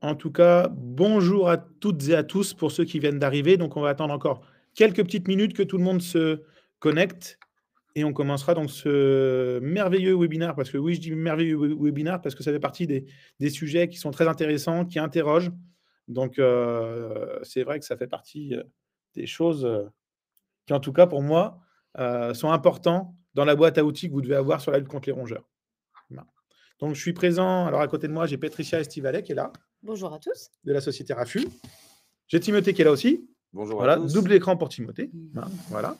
En tout cas, bonjour à toutes et à tous pour ceux qui viennent d'arriver. Donc, on va attendre encore quelques petites minutes que tout le monde se connecte et on commencera donc ce merveilleux webinaire. Parce que oui, je dis merveilleux webinaire parce que ça fait partie des, sujets qui sont très intéressants, qui interrogent. Donc, euh, c'est vrai que ça fait partie euh, des choses euh, qui, en tout cas pour moi, sont importants dans la boîte à outils que vous devez avoir sur la lutte contre les rongeurs. Donc, je suis présent. Alors, à côté de moi, j'ai Patricia Estivalet qui est là. Bonjour à tous. De la société Rafu. J'ai Timothée qui est là aussi. Bonjour voilà, à tous. Double écran pour Timothée. Hein, voilà.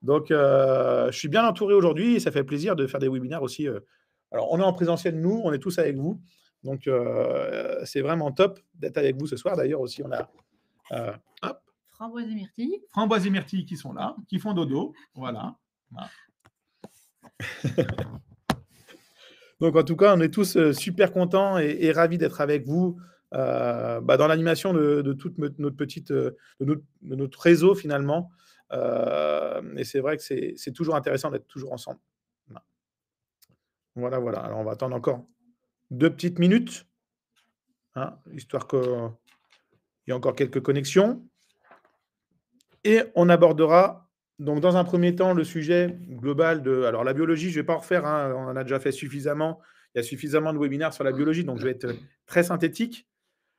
Donc, euh, je suis bien entouré aujourd'hui et ça fait plaisir de faire des webinaires aussi. Euh. Alors, on est en présentiel, nous, on est tous avec vous. Donc, euh, c'est vraiment top d'être avec vous ce soir. D'ailleurs, aussi, on a hop, Framboise et Myrtille. Framboise et Myrtille qui sont là, qui font dodo. Voilà. Donc, en tout cas, on est tous super contents et ravis d'être avec vous euh, bah, dans l'animation de, notre petite, euh, notre, réseau finalement. Euh, et c'est vrai que c'est toujours intéressant d'être toujours ensemble. Voilà, voilà. Alors on va attendre encore deux petites minutes, hein, histoire qu'il y ait encore quelques connexions. Et on abordera donc dans un premier temps le sujet global de la biologie. Je ne vais pas en refaire, hein, on en a déjà fait suffisamment. Il y a suffisamment de webinaires sur la biologie, donc je vais être très synthétique.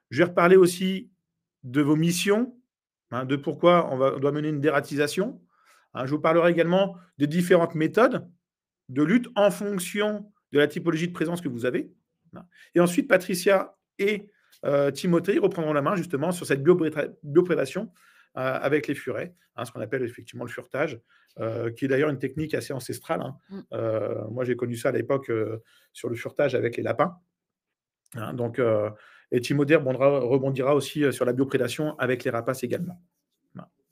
Je vais reparler aussi de vos missions, hein, de pourquoi on, doit mener une dératisation. Hein. je vous parlerai également des différentes méthodes de lutte en fonction de la typologie de présence que vous avez. Et ensuite, Patricia et euh, Timothée reprendront la main justement sur cette bioprédation avec les furets, ce qu'on appelle effectivement le furetage, euh, qui est d'ailleurs une technique assez ancestrale. Mm. moi, j'ai connu ça à l'époque sur le furetage avec les lapins. donc, et Timothée rebondira, aussi euh, sur la bioprédation avec les rapaces également.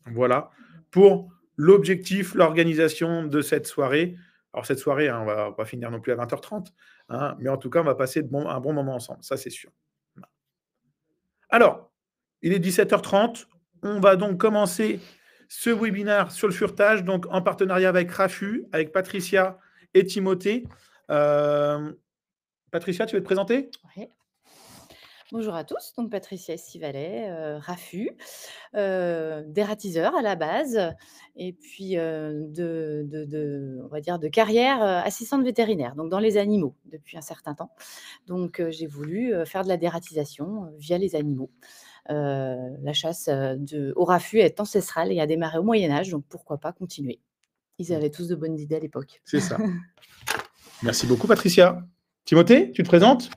Voilà pour l'objectif, l'organisation de cette soirée. Alors cette soirée, hein, on ne va pas finir non plus à 20h30, hein, mais en tout cas, on va passer un bon moment ensemble, ça c'est sûr. Alors, il est 17h30, on va donc commencer ce webinaire sur le furtage, donc en partenariat avec Rafu, avec Patricia et Timothée. Euh, Patricia, tu veux te présenter? Oui. Bonjour à tous, donc Patricia Estivalet, euh, RAFU, euh, dératiseur à la base, et puis euh, de, on va dire de carrière assistante vétérinaire, donc dans les animaux depuis un certain temps. Donc j'ai voulu faire de la dératisation via les animaux. La chasse de, au RAFU est ancestrale et a démarré au Moyen Âge, donc pourquoi pas continuer. Ils mmh. avaient tous de bonnes idées à l'époque. C'est ça. Merci beaucoup Patricia. Timothée, tu te présentes?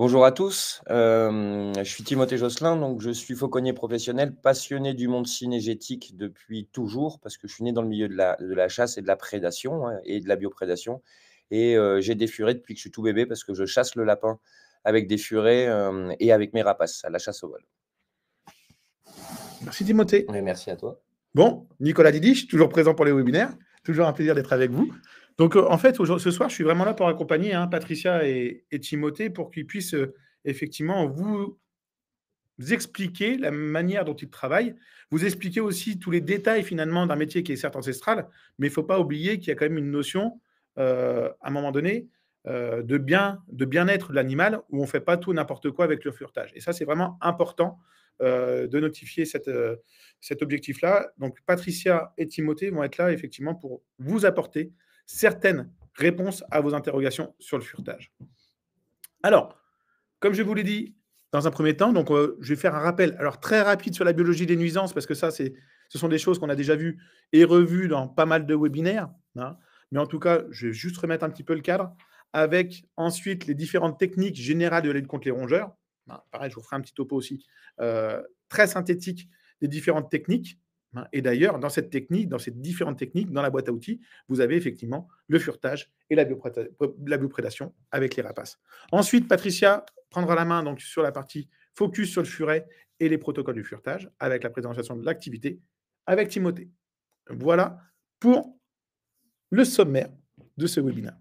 Bonjour à tous, euh, je suis Timothée Josselin, donc je suis fauconnier professionnel, passionné du monde cinégétique depuis toujours, parce que je suis né dans le milieu de la, chasse et de la prédation hein, et de la bioprédation. Et euh, j'ai des furets depuis que je suis tout bébé, parce que je chasse le lapin avec des furets euh, et avec mes rapaces à la chasse au vol. Merci Timothée. merci à toi. Bon, Nicolas Didiche, toujours présent pour les webinaires, toujours un plaisir d'être avec vous. Donc, euh, en fait, ce soir, je suis vraiment là pour accompagner hein, Patricia et, Timothée pour qu'ils puissent euh, effectivement vous expliquer la manière dont ils travaillent, vous expliquer aussi tous les détails finalement d'un métier qui est certes ancestral, mais il ne faut pas oublier qu'il y a quand même une notion, euh, à un moment donné, de bien de bien-être de l'animal où on ne fait pas tout n'importe quoi avec le furtage. Et ça, c'est vraiment important de notifier cette, cet objectif-là. Donc, Patricia et Timothée vont être là effectivement pour vous apporter certaines réponses à vos interrogations sur le furetage. Alors, comme je vous l'ai dit dans un premier temps, donc euh, je vais faire un rappel alors très rapide sur la biologie des nuisances parce que ça, c'est, ce sont des choses qu'on a déjà vues et revues dans pas mal de webinaires. Hein. Mais en tout cas, je vais juste remettre un petit peu le cadre avec ensuite les différentes techniques générales de l'aide contre les rongeurs. Hein, pareil, je vous ferai un petit topo aussi euh, très synthétique des différentes techniques Hein, et d'ailleurs, dans cette technique, dans ces différentes techniques, dans la boîte à outils, vous avez effectivement le furetage et la, bioprédation avec les rapaces. Ensuite, Patricia prendra la main sur la partie focus sur le furet et les protocoles du furetage avec la présentation de l'activité avec Timothée. Voilà pour le sommaire de ce webinaire.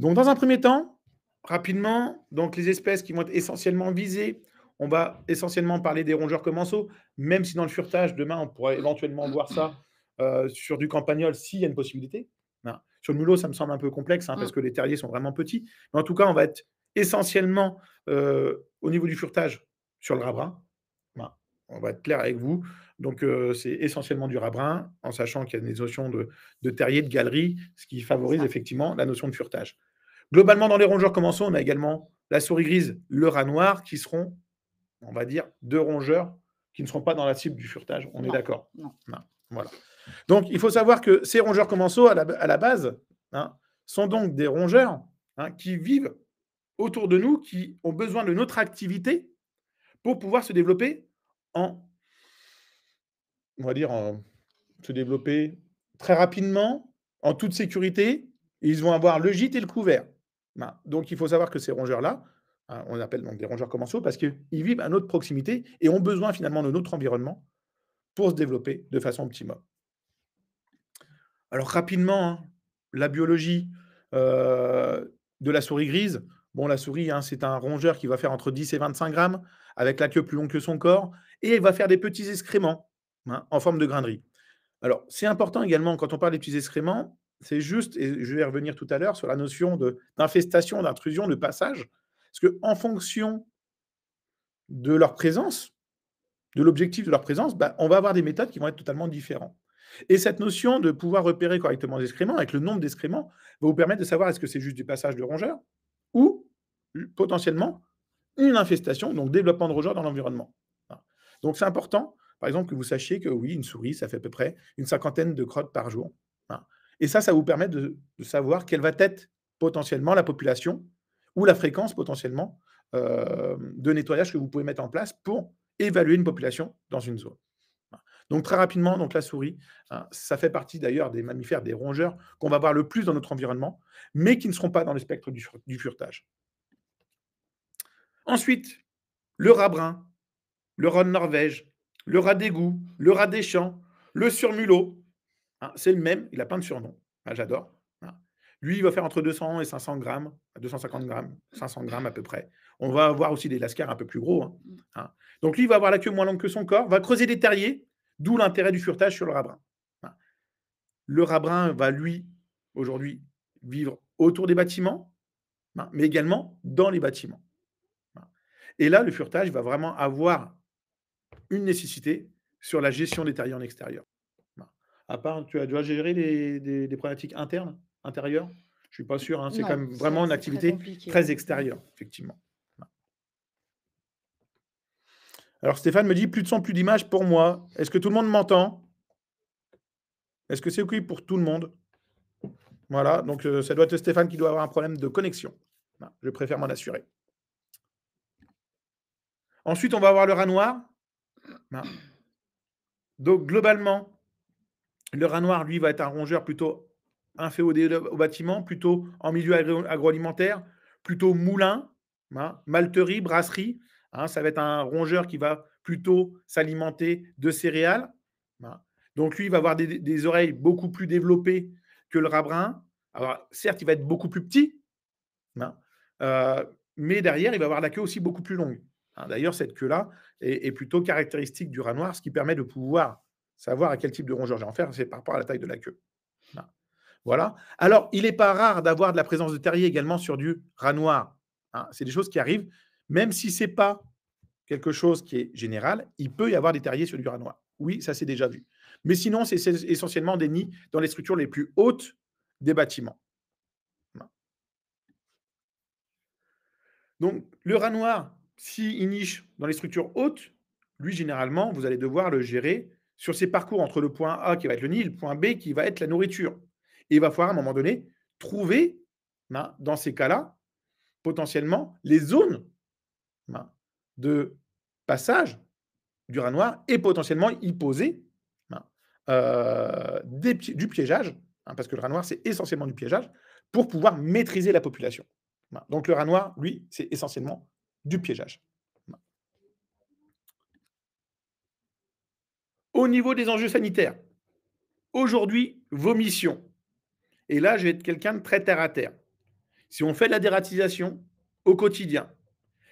Donc, dans un premier temps, rapidement, donc les espèces qui vont être essentiellement visées, on va essentiellement parler des rongeurs commensaux, même si dans le furetage, demain, on pourrait éventuellement voir ça euh, sur du campagnol s'il y a une possibilité. Hein. Sur le mulot, ça me semble un peu complexe hein, parce mm. que les terriers sont vraiment petits. Mais en tout cas, on va être essentiellement au niveau du furetage sur le rabrin. on va être clair avec vous. Donc, c'est essentiellement du rabrin, en sachant qu'il y a des notions de, de terrier, de galerie, ce qui favorise effectivement la notion de furetage. Globalement, dans les rongeurs commensaux, on a également la souris grise, le rat noir, qui seront, on va dire, deux rongeurs qui ne seront pas dans la cible du furetage. On est d'accord non. Voilà. Donc, il faut savoir que ces rongeurs commensaux, à la, base, hein, sont donc des rongeurs hein, qui vivent autour de nous, qui ont besoin de notre activité pour pouvoir se développer en, on va dire, se développer très rapidement, en toute sécurité. ils vont avoir le gîte et le couvert. Donc, il faut savoir que ces rongeurs-là, hein, on appelle donc des rongeurs commensaux parce qu'ils vivent à notre proximité et ont besoin finalement de notre environnement pour se développer de façon optimale. Alors, rapidement, hein, la biologie euh, de la souris grise. Bon, la souris, hein, c'est un rongeur qui va faire entre 10 et 25 grammes, avec la queue plus longue que son corps, et il va faire des petits excréments en forme de grainerie. Alors, c'est important également, quand on parle des petits excréments, c'est juste, et je vais revenir tout à l'heure sur la notion d'infestation, d'intrusion, de passage, parce qu'en fonction de leur présence, de l'objectif de leur présence, bah, on va avoir des méthodes qui vont être totalement différentes. Et cette notion de pouvoir repérer correctement les excréments, avec le nombre d'excréments, va vous permettre de savoir est-ce que c'est juste du passage de rongeurs ou potentiellement une infestation, donc développement de rongeurs dans l'environnement. Donc c'est important, par exemple, que vous sachiez que oui, une souris, ça fait à peu près une cinquantaine de crottes par jour. Et ça, ça vous permet de, savoir quelle va être potentiellement la population ou la fréquence potentiellement euh, de nettoyage que vous pouvez mettre en place pour évaluer une population dans une zone. Donc très rapidement, donc la souris, hein, ça fait partie d'ailleurs des mammifères, des rongeurs qu'on va voir le plus dans notre environnement, mais qui ne seront pas dans le spectre du, du furetage. Ensuite, le rat brun, le rat de Norvège, le rat d'égout, le rat des champs, le surmulot, Hein, c'est le même, il a plein de surnoms. Ah, j'adore. Hein. Lui, il va faire entre 200 et 500 grammes, 250 grammes, 500 grammes à peu près. On va avoir aussi des lascars un peu plus gros. Hein. Donc lui, il va avoir la queue moins longue que son corps, va creuser des terriers, d'où l'intérêt du furetage sur le rabrin. Le rabrin va, lui, aujourd'hui, vivre autour des bâtiments, mais également dans les bâtiments. Et là, le furetage va vraiment avoir une nécessité sur la gestion des terriers en extérieur. À part, tu as déjà géré des, problématiques internes, intérieures? Je ne suis pas sûr. Hein. C'est quand même vraiment une activité très, extérieure, effectivement. Alors Stéphane me dit plus de son, plus d'image pour moi. Est-ce que tout le monde m'entend? Est-ce que c'est OK pour tout le monde? Voilà, donc euh, ça doit être Stéphane qui doit avoir un problème de connexion. je préfère m'en assurer. Ensuite, on va avoir le rat noir. Donc globalement, le rat noir, lui, va être un rongeur plutôt inféodé au bâtiment, plutôt en milieu agroalimentaire, plutôt moulin, hein, malterie, brasserie. Hein, ça va être un rongeur qui va plutôt s'alimenter de céréales. Hein. Donc lui, il va avoir des, oreilles beaucoup plus développées que le rat brun. Alors certes, il va être beaucoup plus petit, euh, mais derrière, il va avoir la queue aussi beaucoup plus longue. D'ailleurs, cette queue-là est, est, plutôt caractéristique du rat noir, ce qui permet de pouvoir savoir à quel type de rongeur j'ai en faire, c'est par rapport à la taille de la queue. Voilà. Alors, il n'est pas rare d'avoir de la présence de terrier également sur du rat noir. Hein. C'est des choses qui arrivent, même si ce n'est pas quelque chose qui est général, il peut y avoir des terriers sur du rat noir. Oui, ça c'est déjà vu. Mais sinon, c'est essentiellement des nids dans les structures les plus hautes des bâtiments. Donc, le rat noir, s'il niche dans les structures hautes, lui, généralement, vous allez devoir le gérer sur ces parcours entre le point A qui va être le nid le point B qui va être la nourriture. Et il va falloir à un moment donné trouver, hein, dans ces cas-là, potentiellement les zones hein, de passage du rat noir et potentiellement y poser hein, euh, du piégeage, parce que le rat noir, c'est essentiellement du piégeage, pour pouvoir maîtriser la population. Donc le rat noir, lui, c'est essentiellement du piégeage. Au niveau des enjeux sanitaires, aujourd'hui, vos missions. Et là, je vais être quelqu'un de très terre à terre. Si on fait de la dératisation au quotidien,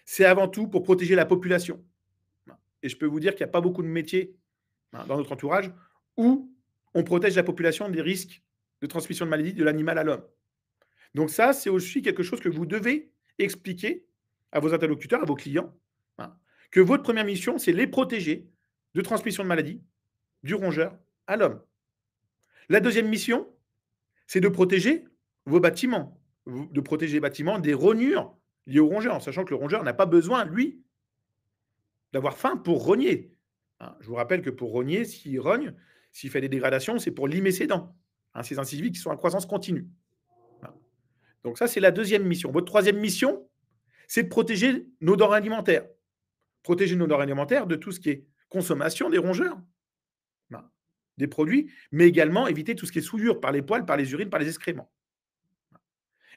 c'est avant tout pour protéger la population. Et je peux vous dire qu'il n'y a pas beaucoup de métiers hein, dans notre entourage où on protège la population des risques de transmission de maladie de l'animal à l'homme. Donc ça, c'est aussi quelque chose que vous devez expliquer à vos interlocuteurs, à vos clients, hein, que votre première mission, c'est les protéger de transmission de maladie du rongeur à l'homme. La deuxième mission, c'est de protéger vos bâtiments, de protéger les bâtiments des rognures liées au rongeur, en sachant que le rongeur n'a pas besoin, lui, d'avoir faim pour rogner. Hein, je vous rappelle que pour rogner, s'il rogne, s'il fait des dégradations, c'est pour limer ses dents, hein, ces qui sont en croissance continue. Donc ça, c'est la deuxième mission. Votre troisième mission, c'est de protéger nos denrées alimentaires. Protéger nos denrées alimentaires de tout ce qui est consommation des rongeurs, des produits, mais également éviter tout ce qui est souillure par les poils, par les urines, par les excréments.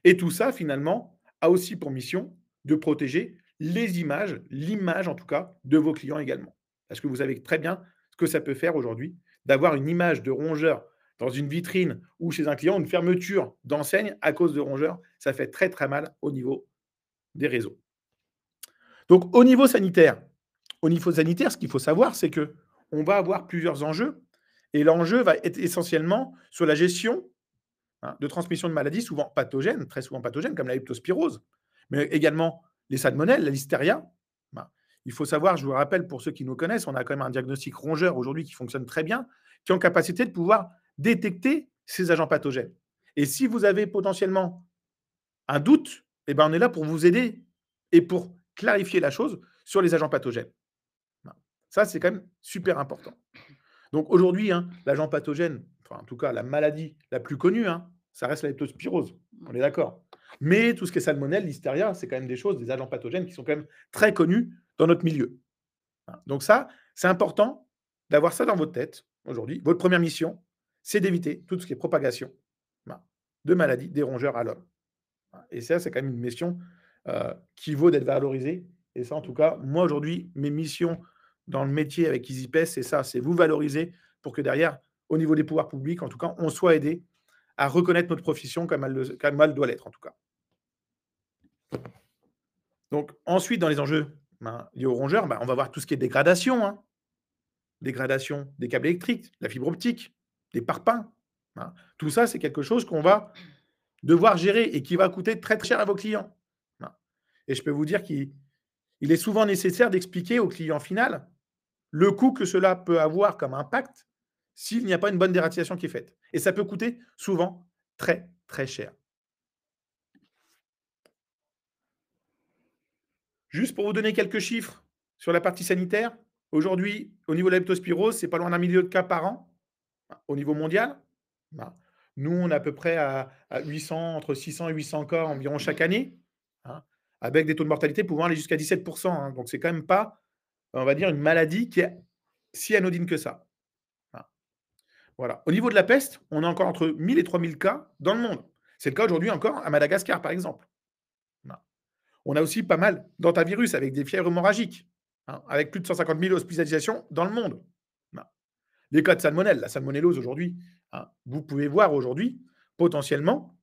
Et tout ça, finalement, a aussi pour mission de protéger les images, l'image en tout cas, de vos clients également. Parce que vous savez très bien ce que ça peut faire aujourd'hui d'avoir une image de rongeur dans une vitrine ou chez un client, une fermeture d'enseigne à cause de rongeurs. Ça fait très très mal au niveau des réseaux. Donc au niveau sanitaire, au niveau sanitaire, ce qu'il faut savoir, c'est que on va avoir plusieurs enjeux et l'enjeu va être essentiellement sur la gestion hein, de transmission de maladies souvent pathogènes, très souvent pathogènes, comme la leptospirose, mais également les salmonelles, la listeria. Ben, il faut savoir, je vous rappelle, pour ceux qui nous connaissent, on a quand même un diagnostic rongeur aujourd'hui qui fonctionne très bien, qui est en capacité de pouvoir détecter ces agents pathogènes. Et si vous avez potentiellement un doute, eh ben on est là pour vous aider et pour clarifier la chose sur les agents pathogènes. Ben, ça, c'est quand même super important. Donc aujourd'hui, hein, l'agent pathogène, enfin, en tout cas la maladie la plus connue, hein, ça reste la leptospirose. On est d'accord. Mais tout ce qui est salmonelle, listeria, c'est quand même des choses, des agents pathogènes qui sont quand même très connus dans notre milieu. Hein. Donc ça, c'est important d'avoir ça dans votre tête aujourd'hui. Votre première mission, c'est d'éviter tout ce qui est propagation de maladies des rongeurs à l'homme. Et ça, c'est quand même une mission euh, qui vaut d'être valorisée. Et ça, en tout cas, moi aujourd'hui, mes missions dans le métier avec EasyPest, c'est ça, c'est vous valoriser pour que derrière, au niveau des pouvoirs publics, en tout cas, on soit aidé à reconnaître notre profession comme elle, doit l'être, en tout cas. Donc, ensuite, dans les enjeux ben, liés aux rongeurs, ben, on va voir tout ce qui est dégradation. Hein. Dégradation des câbles électriques, la fibre optique, des parpaings. Hein. Tout ça, c'est quelque chose qu'on va devoir gérer et qui va coûter très, très cher à vos clients. Hein. Et je peux vous dire qu'il est souvent nécessaire d'expliquer au client final le coût que cela peut avoir comme impact s'il n'y a pas une bonne dératisation qui est faite. Et ça peut coûter souvent très, très cher. Juste pour vous donner quelques chiffres sur la partie sanitaire, aujourd'hui, au niveau de la c'est pas loin d'un million de cas par an au niveau mondial. Nous, on est à peu près à, 800, entre 600 et 800 cas environ chaque année, hein, avec des taux de mortalité pouvant aller jusqu'à 17%. Hein. donc, c'est quand même pas, on va dire, une maladie qui est si anodine que ça. Voilà. Au niveau de la peste, on a encore entre 1000 et 3000 cas dans le monde. C'est le cas aujourd'hui encore à Madagascar, par exemple. On a aussi pas mal d'antavirus avec des fièvres hémorragiques, hein, avec plus de 150 000 hospitalisations dans le monde. Les cas de salmonelle, la salmonellose aujourd'hui, hein, vous pouvez voir aujourd'hui potentiellement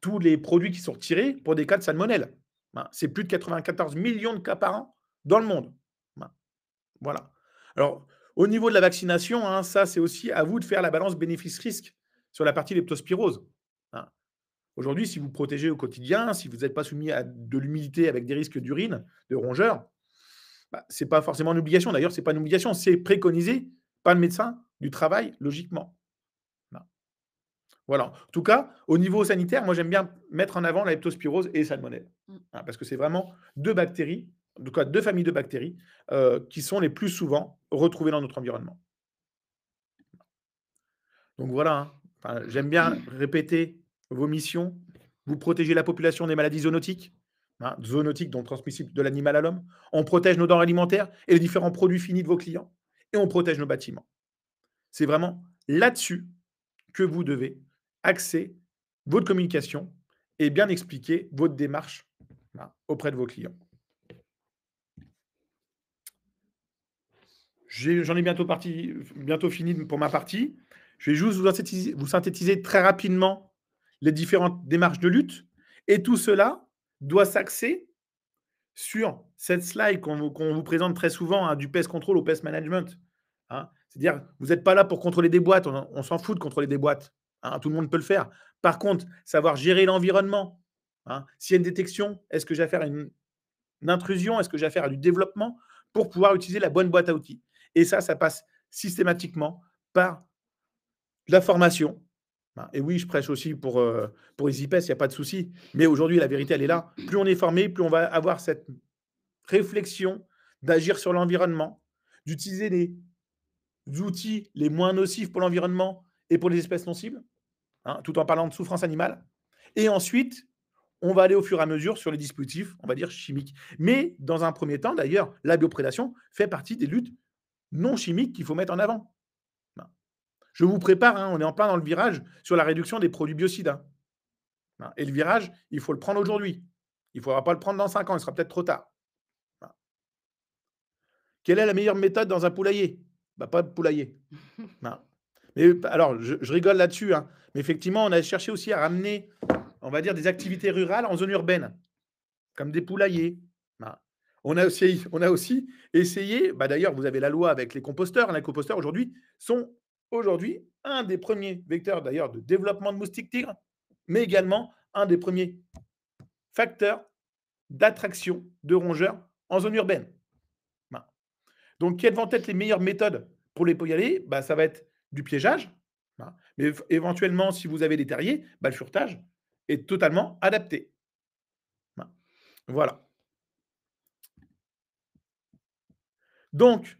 tous les produits qui sont retirés pour des cas de salmonelle. C'est plus de 94 millions de cas par an dans le monde. Voilà. Alors, au niveau de la vaccination, hein, ça, c'est aussi à vous de faire la balance bénéfice-risque sur la partie leptospirose. Hein. Aujourd'hui, si vous protégez au quotidien, si vous n'êtes pas soumis à de l'humidité avec des risques d'urine, de rongeurs, bah, ce n'est pas forcément une obligation. D'ailleurs, ce n'est pas une obligation, c'est préconisé par le médecin du travail, logiquement. Voilà. En tout cas, au niveau sanitaire, moi, j'aime bien mettre en avant la leptospirose et salmonelle. Mmh. Hein, parce que c'est vraiment deux bactéries deux familles de bactéries euh, qui sont les plus souvent retrouvées dans notre environnement. Donc voilà, hein. j'aime bien répéter vos missions. Vous protégez la population des maladies zoonotiques, hein, zoonotiques donc transmissibles de l'animal à l'homme. On protège nos denrées alimentaires et les différents produits finis de vos clients. Et on protège nos bâtiments. C'est vraiment là-dessus que vous devez axer votre communication et bien expliquer votre démarche hein, auprès de vos clients. J'en ai, bientôt, parti, bientôt fini pour ma partie. Je vais juste vous synthétiser, très rapidement les différentes démarches de lutte. Et tout cela doit s'axer sur cette slide qu'on vous, présente très souvent, hein, du pest control au pest management. Hein. C'est-à-dire, vous n'êtes pas là pour contrôler des boîtes, on, s'en fout de contrôler des boîtes. Hein, tout le monde peut le faire. Par contre, savoir gérer l'environnement. S'il y a une détection, est-ce que j'ai affaire à une intrusion Est-ce que j'ai affaire à du développement pour pouvoir utiliser la bonne boîte à outils? Et ça, ça passe systématiquement par la formation. Ben, et oui, je prêche aussi pour, euh, pour les IPES, il n'y a pas de souci. Mais aujourd'hui, la vérité, elle est là. Plus on est formé, plus on va avoir cette réflexion d'agir sur l'environnement, d'utiliser les outils les moins nocifs pour l'environnement et pour les espèces non cibles, hein, tout en parlant de souffrance animale. Et ensuite, on va aller au fur et à mesure sur les dispositifs, on va dire chimiques. Mais dans un premier temps, d'ailleurs, la bioprédation fait partie des luttes non chimiques qu'il faut mettre en avant. Je vous prépare, hein, on est en plein dans le virage sur la réduction des produits biocides. Hein. Et le virage, il faut le prendre aujourd'hui. Il ne faudra pas le prendre dans 5 ans, il sera peut-être trop tard. Quelle est la meilleure méthode dans un poulailler? Bah, Pas de poulailler. Mais, alors, je, rigole là-dessus, hein. mais effectivement, on a cherché aussi à ramener, on va dire, des activités rurales en zone urbaine, comme des poulaillers. On a aussi, essayé, bah d'ailleurs, vous avez la loi avec les composteurs. Les composteurs aujourd'hui sont aujourd'hui un des premiers vecteurs d'ailleurs de développement de moustiques tigres, mais également un des premiers facteurs d'attraction de rongeurs en zone urbaine. Donc, quelles vont être les meilleures méthodes pour les poyaler bah, Ça va être du piégeage, mais éventuellement, si vous avez des terriers, bah, le furetage est totalement adapté. Voilà. Donc,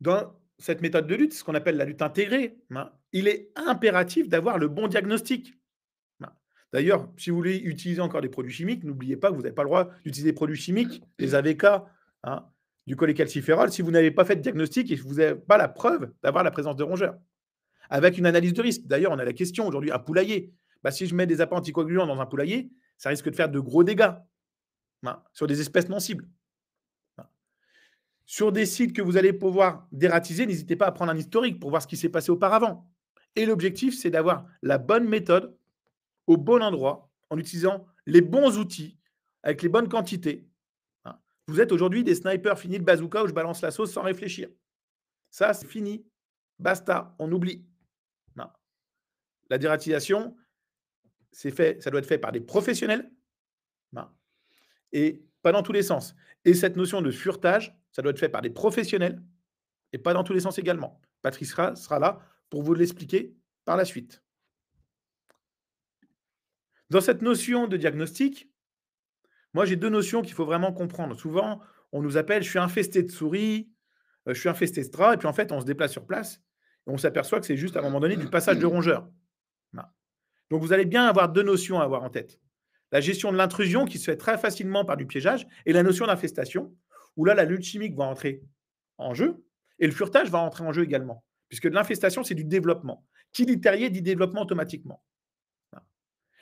dans cette méthode de lutte, ce qu'on appelle la lutte intégrée, hein, il est impératif d'avoir le bon diagnostic. Hein. D'ailleurs, si vous voulez utiliser encore des produits chimiques, n'oubliez pas que vous n'avez pas le droit d'utiliser des produits chimiques, des AVK, hein, du cholécalciférol, si vous n'avez pas fait de diagnostic et que vous n'avez pas la preuve d'avoir la présence de rongeurs. Avec une analyse de risque. D'ailleurs, on a la question aujourd'hui, un poulailler. Bah, si je mets des appâts anticoagulants dans un poulailler, ça risque de faire de gros dégâts sur des espèces non cibles. Sur des sites que vous allez pouvoir dératiser, n'hésitez pas à prendre un historique pour voir ce qui s'est passé auparavant. Et l'objectif, c'est d'avoir la bonne méthode au bon endroit, en utilisant les bons outils, avec les bonnes quantités. Hein. Vous êtes aujourd'hui des snipers finis le bazooka où je balance la sauce sans réfléchir. Ça, c'est fini. Basta, on oublie. La dératisation, c'est fait, ça doit être fait par des professionnels et pas dans tous les sens. Et cette notion de furetage, ça doit être fait par des professionnels et pas dans tous les sens également. Patrice sera, là pour vous l'expliquer par la suite. Dans cette notion de diagnostic, moi j'ai deux notions qu'il faut vraiment comprendre. Souvent, on nous appelle je suis infesté de souris, euh, je suis infesté de stras, et puis en fait, on se déplace sur place et on s'aperçoit que c'est juste à un moment donné du passage de rongeurs. Donc vous allez bien avoir deux notions à avoir en tête. La gestion de l'intrusion qui se fait très facilement par du piégeage et la notion d'infestation où là, la lutte chimique va entrer en jeu et le furetage va entrer en jeu également. Puisque l'infestation, c'est du développement. Qui dit terrier dit développement automatiquement.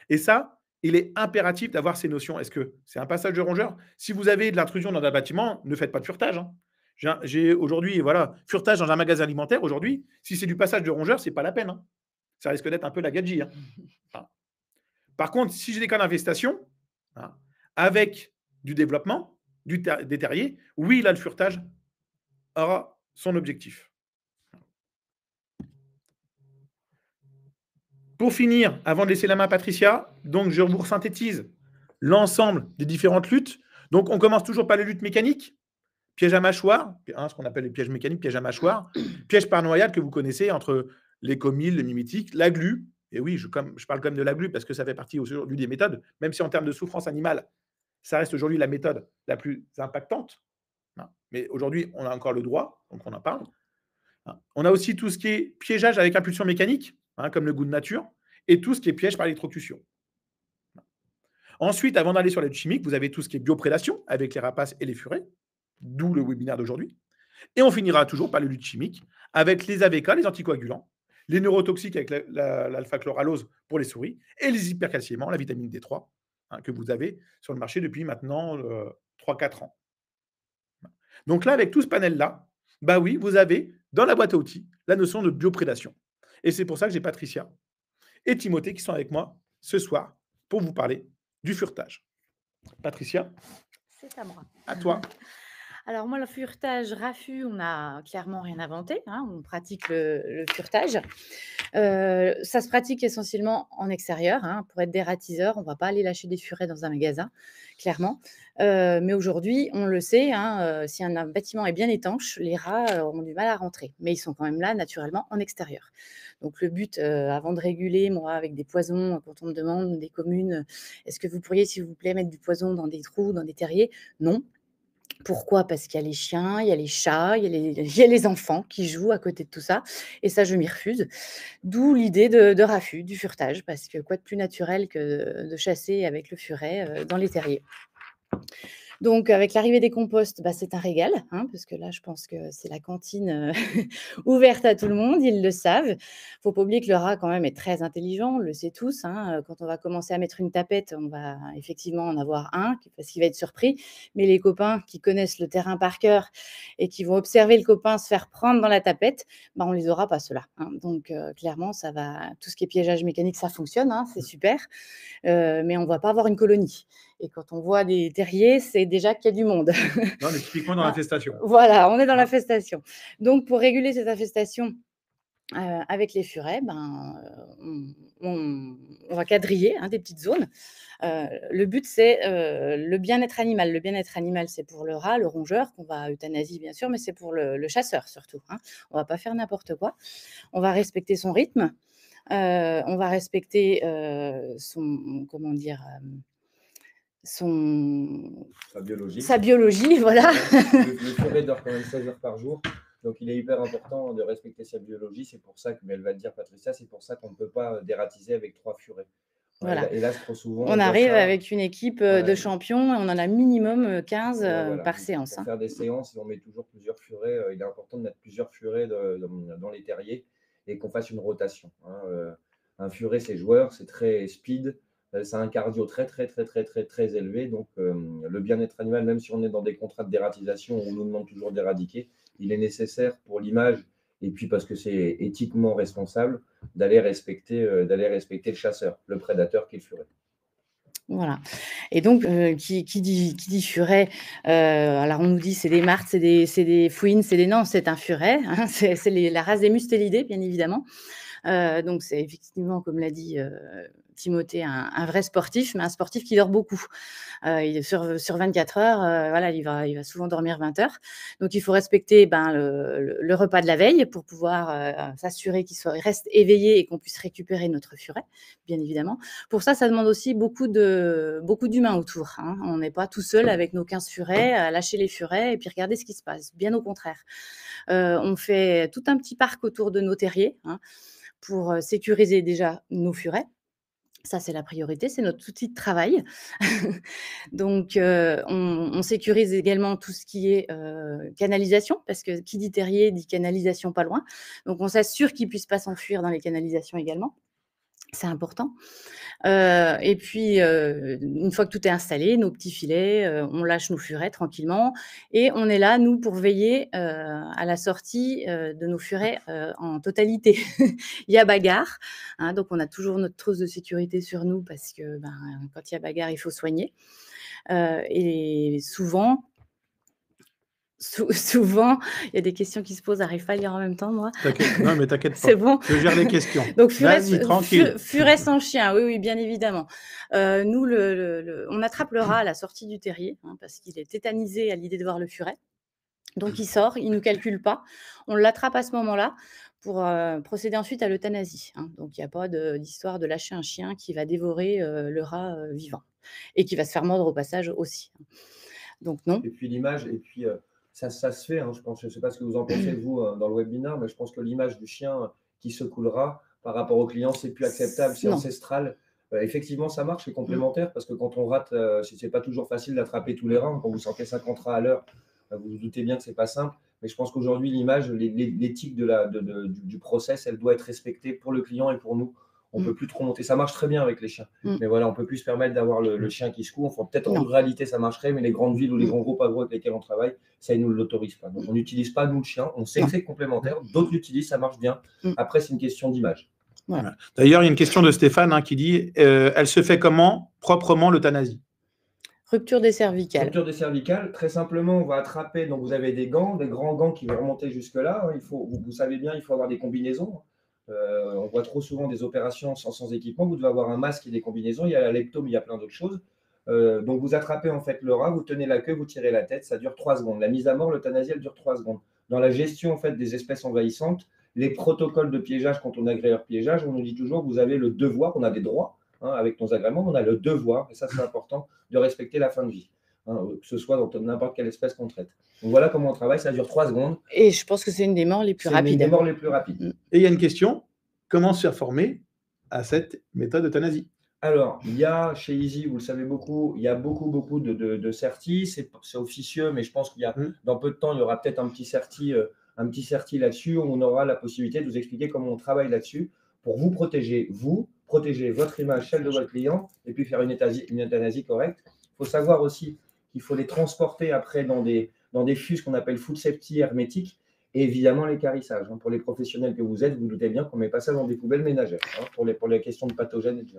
Et ça, il est impératif d'avoir ces notions. Est-ce que c'est un passage de rongeur? Si vous avez de l'intrusion dans un bâtiment, ne faites pas de furetage. Hein. J'ai aujourd'hui, voilà, furetage dans un magasin alimentaire. Aujourd'hui, si c'est du passage de rongeur, c'est pas la peine. Hein. Ça risque d'être un peu la gadget. Hein. Par contre, si j'ai des cas d'infestation, avec du développement, des terriers, oui, là, le furetage aura son objectif. Pour finir, avant de laisser la main à Patricia, je vous synthétise l'ensemble des différentes luttes. Donc, on commence toujours par les luttes mécaniques. Piège à mâchoire, hein, ce qu'on appelle les pièges mécaniques, piège à mâchoire, piège par que vous connaissez entre les comiles, le mimétique, la glu. Et oui, je, parle quand même de la glu parce que ça fait partie aujourd'hui des méthodes, même si en termes de souffrance animale, ça reste aujourd'hui la méthode la plus impactante. Hein. Mais aujourd'hui, on a encore le droit, donc on en parle. Hein. On a aussi tout ce qui est piégeage avec impulsion mécanique, hein, comme le goût de nature, et tout ce qui est piège par électrocution. Ensuite, avant d'aller sur l'aide chimique, vous avez tout ce qui est bioprédation avec les rapaces et les furets, d'où le webinaire d'aujourd'hui. Et on finira toujours par les luttes chimiques avec les AVK, les anticoagulants, les neurotoxiques avec l'alpha-chloralose pour les souris et les hypercalciéments, la vitamine D3, Hein, que vous avez sur le marché depuis maintenant 3-4 ans. Donc là, avec tout ce panel-là, bah oui, vous avez dans la boîte à outils la notion de bioprédation. Et c'est pour ça que j'ai Patricia et Timothée qui sont avec moi ce soir pour vous parler du furetage. Patricia C'est à moi. À toi. Alors moi, le furetage, raffut, on n'a clairement rien inventé. Hein, on pratique le, furetage. Euh, ça se pratique essentiellement en extérieur. Hein, pour être dératiseur, on ne va pas aller lâcher des furets dans un magasin, clairement. Euh, mais aujourd'hui, on le sait, hein, euh, si un, bâtiment est bien étanche, les rats ont du mal à rentrer. Mais ils sont quand même là, naturellement, en extérieur. Donc le but, avant de réguler, moi, avec des poisons, quand on me demande des communes, est-ce que vous pourriez, s'il vous plaît, mettre du poison dans des trous, dans des terriers? Non, pourquoi? Parce qu'il y a les chiens, il y a les chats, il y a les, enfants qui jouent à côté de tout ça. Et ça, je m'y refuse. D'où l'idée de, de du furetage, parce que quoi de plus naturel que de chasser avec le furet euh, dans les terriers. Donc, avec l'arrivée des composts, bah, c'est un régal, hein, parce que là, je pense que c'est la cantine euh, ouverte à tout le monde, ils le savent. Il ne faut pas oublier que le rat, quand même, est très intelligent, on le sait tous. Hein. Quand on va commencer à mettre une tapette, on va effectivement en avoir un, parce qu'il va être surpris. Mais les copains qui connaissent le terrain par cœur et qui vont observer le copain se faire prendre dans la tapette, bah, on ne les aura pas, ceux-là. Hein. Donc, euh, clairement, ça va, tout ce qui est piégeage mécanique, ça fonctionne, c'est super. Euh, mais on ne va pas avoir une colonie. Et quand on voit des terriers, c'est déjà qu'il y a du monde. Non, mais typiquement dans l'infestation. Voilà, on est dans l'infestation. Donc, pour réguler cette infestation, euh, avec les furets, ben, on, va quadriller hein, des petites zones. Euh, le but, c'est euh, le bien-être animal. Le bien-être animal, c'est pour le rat, le rongeur, qu'on va euthanasie, bien sûr, mais c'est pour le, chasseur surtout. Hein. On ne va pas faire n'importe quoi. On va respecter son rythme. on va respecter son, comment dire, son... Sa biologie. Sa biologie, voilà. Le, le furet dort quand même 16 heures par jour. Donc, il est hyper important de respecter sa biologie. C'est pour ça que, mais elle va le dire, Patricia, c'est pour ça qu'on ne peut pas dératiser avec trois furets. Voilà. Hélas, trop souvent. On, arrive avec une équipe euh, de champions et on en a minimum 15 euh, euh, par séance. Pour hein. faire des séances, on met toujours plusieurs furets. il est important de mettre plusieurs furets dans les terriers et qu'on fasse une rotation. Hein. un furet, c'est joueur, c'est très speed. Euh, c'est un cardio très, très, très, très, très, très élevé. Donc, euh, le bien-être animal, même si on est dans des contrats de dératisation on nous demande toujours d'éradiquer, il est nécessaire pour l'image et puis parce que c'est éthiquement responsable d'aller respecter, euh, respecter le chasseur, le prédateur qu'il ferait. Voilà. Et donc, qui, dit, qui dit furet, alors on nous dit c'est des martes, c'est des, des fouines, c'est des. Non, c'est un furet. Hein, c'est la race des mustélidés, bien évidemment. donc, c'est effectivement, comme l'a dit Timothée un, vrai sportif, mais un sportif qui dort beaucoup. Euh, il, sur, sur 24 heures, euh, voilà, il va, il va souvent dormir 20 heures. Donc, il faut respecter ben, le, repas de la veille pour pouvoir euh, s'assurer qu'il reste éveillé et qu'on puisse récupérer notre furet, bien évidemment. Pour ça, ça demande aussi beaucoup beaucoup d'humains autour. Hein. On n'est pas tout seul avec nos 15 furets à lâcher les furets et puis regarder ce qui se passe. Bien au contraire. on fait tout un petit parc autour de nos terriers hein, pour sécuriser déjà nos furets ça, c'est la priorité, c'est notre outil de travail. Donc, euh, on, sécurise également tout ce qui est euh, canalisation, parce que qui dit terrier dit canalisation pas loin. Donc, on s'assure qu'ils ne puissent pas s'enfuir dans les canalisations également. C'est important. Euh, et puis, euh, une fois que tout est installé, nos petits filets, euh, on lâche nos furets tranquillement. Et on est là, nous, pour veiller à la sortie de nos furets en totalité. il y a bagarre. Hein, donc, on a toujours notre trousse de sécurité sur nous parce que ben, quand il y a bagarre, il faut soigner. et souvent, souvent, il y a des questions qui se posent, n'arrive pas à lire en même temps, moi. Non, mais t'inquiète pas. C'est bon. Je gère les questions. Donc, furet, tranquille. furet sans chien, oui, oui, bien évidemment. Euh, nous, le, on attrape le rat à la sortie du terrier, hein, parce qu'il est tétanisé à l'idée de voir le furet. Donc, il sort, il ne nous calcule pas. On l'attrape à ce moment-là pour euh, procéder ensuite à l'euthanasie. Hein. Donc, il n'y a pas d'histoire de, lâcher un chien qui va dévorer euh, le rat vivant et qui va se faire mordre au passage aussi. Hein. Donc, non. Et puis, l'image, et puis ça, se fait, hein, je pense. Je ne sais pas ce que vous en pensez, vous, euh, dans le webinaire, mais je pense que l'image du chien qui se coulera par rapport au client, c'est plus acceptable, c'est ancestral. Euh, effectivement, ça marche, c'est complémentaire, parce que quand on rate, euh, ce n'est pas toujours facile d'attraper tous les rangs. Quand vous sentez 50 rats à l'heure, vous vous doutez bien que ce n'est pas simple. Mais je pense qu'aujourd'hui, l'image, l'éthique de la, du, du process, elle doit être respectée pour le client et pour nous on ne peut mm. plus trop monter. Ça marche très bien avec les chiens. Mm. Mais voilà, on peut plus se permettre d'avoir le, mm. chien qui se court. Enfin, peut-être en réalité, ça marcherait, mais les grandes villes ou les grands groupes agro avec lesquels on travaille, ça, ils ne nous l'autorisent pas. Donc, on n'utilise pas, nous, le chien. On sait que c'est complémentaire. D'autres l'utilisent, ça marche bien. Après, c'est une question d'image. D'ailleurs, il y a une question de Stéphane hein, qui dit euh, Elle se fait comment proprement l'euthanasie? Rupture des cervicales. Rupture des cervicales, très simplement, on va attraper, donc vous avez des gants, des grands gants qui vont remonter jusque-là. Il faut, vous, savez bien, il faut avoir des combinaisons. Euh, on voit trop souvent des opérations sans, équipement. Vous devez avoir un masque et des combinaisons. Il y a la leptome, il y a plein d'autres choses. Euh, donc vous attrapez en fait le rat, vous tenez la queue, vous tirez la tête, ça dure trois secondes. La mise à mort, l'euthanasie, elle dure trois secondes. Dans la gestion en fait des espèces envahissantes, les protocoles de piégeage, quand on agrée leur piégeage, on nous dit toujours vous avez le devoir, on a des droits hein, avec nos agréments, on a le devoir, et ça c'est important, de respecter la fin de vie. Hein, que ce soit dans n'importe quelle espèce qu'on traite. Donc voilà comment on travaille, ça dure trois secondes. Et je pense que c'est une des morts les plus rapides. Une des morts les plus rapides. Et il y a une question comment se faire former à cette méthode d'euthanasie? Alors, il y a chez Easy, vous le savez beaucoup, il y a beaucoup, beaucoup de, de, certis. C'est officieux, mais je pense qu'il y a, mm. dans peu de temps, il y aura peut-être un petit certi, euh, un petit certi là-dessus. On aura la possibilité de vous expliquer comment on travaille là-dessus pour vous protéger, vous, protéger votre image, celle de votre client, et puis faire une euthanasie, une euthanasie correcte. Il faut savoir aussi qu'il faut les transporter après dans des, dans des fûts qu'on appelle food safety hermétiques, et évidemment l'écarissage. Hein. Pour les professionnels que vous êtes, vous, vous doutez bien qu'on ne met pas ça dans des poubelles ménagères hein, pour, les, pour les questions de pathogènes et de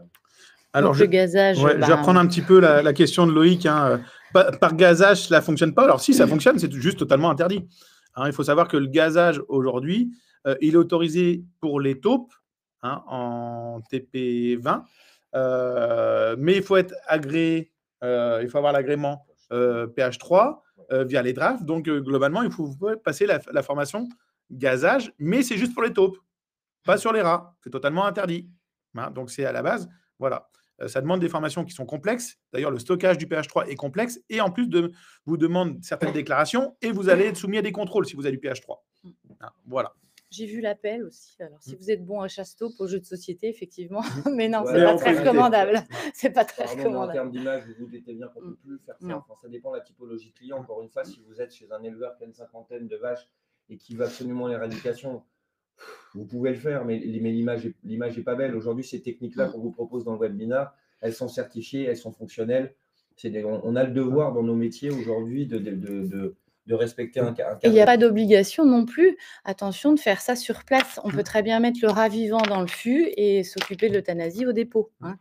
Alors, je, je vais bah, reprendre un petit peu la, question de Loïc. Hein. Par, gazage, cela ne fonctionne pas? Alors, si ça fonctionne, c'est juste totalement interdit. il faut savoir que le gazage, aujourd'hui, euh, il est autorisé pour les taupes en TP20, euh, mais il faut être agréé, euh, il faut avoir l'agrément pH3 euh, via les drafts. Donc, euh, globalement, il faut passer la, formation gazage, mais c'est juste pour les taupes, pas sur les rats. C'est totalement interdit. Hein, donc, c'est à la base. Voilà. Euh, ça demande des formations qui sont complexes. D'ailleurs, le stockage du pH3 est complexe et en plus de vous demande certaines déclarations et vous allez être soumis à des contrôles si vous avez du pH3. Hein, voilà. J'ai vu l'appel aussi. Alors, si mmh. vous êtes bon à chasse-taupe au jeu de société, effectivement, mmh. mais non, c'est pas très recommandable. C'est pas très recommandable. En termes d'image, vous vous doutez bien qu'on ne peut mmh. plus faire ça. ça dépend de la typologie de client. Encore une fois, si vous êtes chez un éleveur qui a une cinquantaine de vaches et qui veut absolument l'éradication, vous pouvez le faire, mais, l'image n'est pas belle. Aujourd'hui, ces techniques-là qu'on vous propose dans le webinar, elles sont certifiées, elles sont fonctionnelles. on, a le devoir dans nos métiers aujourd'hui de, de de respecter un, cadre. Il n'y a pas d'obligation non plus, attention, de faire ça sur place. On peut mmh. très bien mettre le rat vivant dans le fût et s'occuper de l'euthanasie au dépôt. Hein,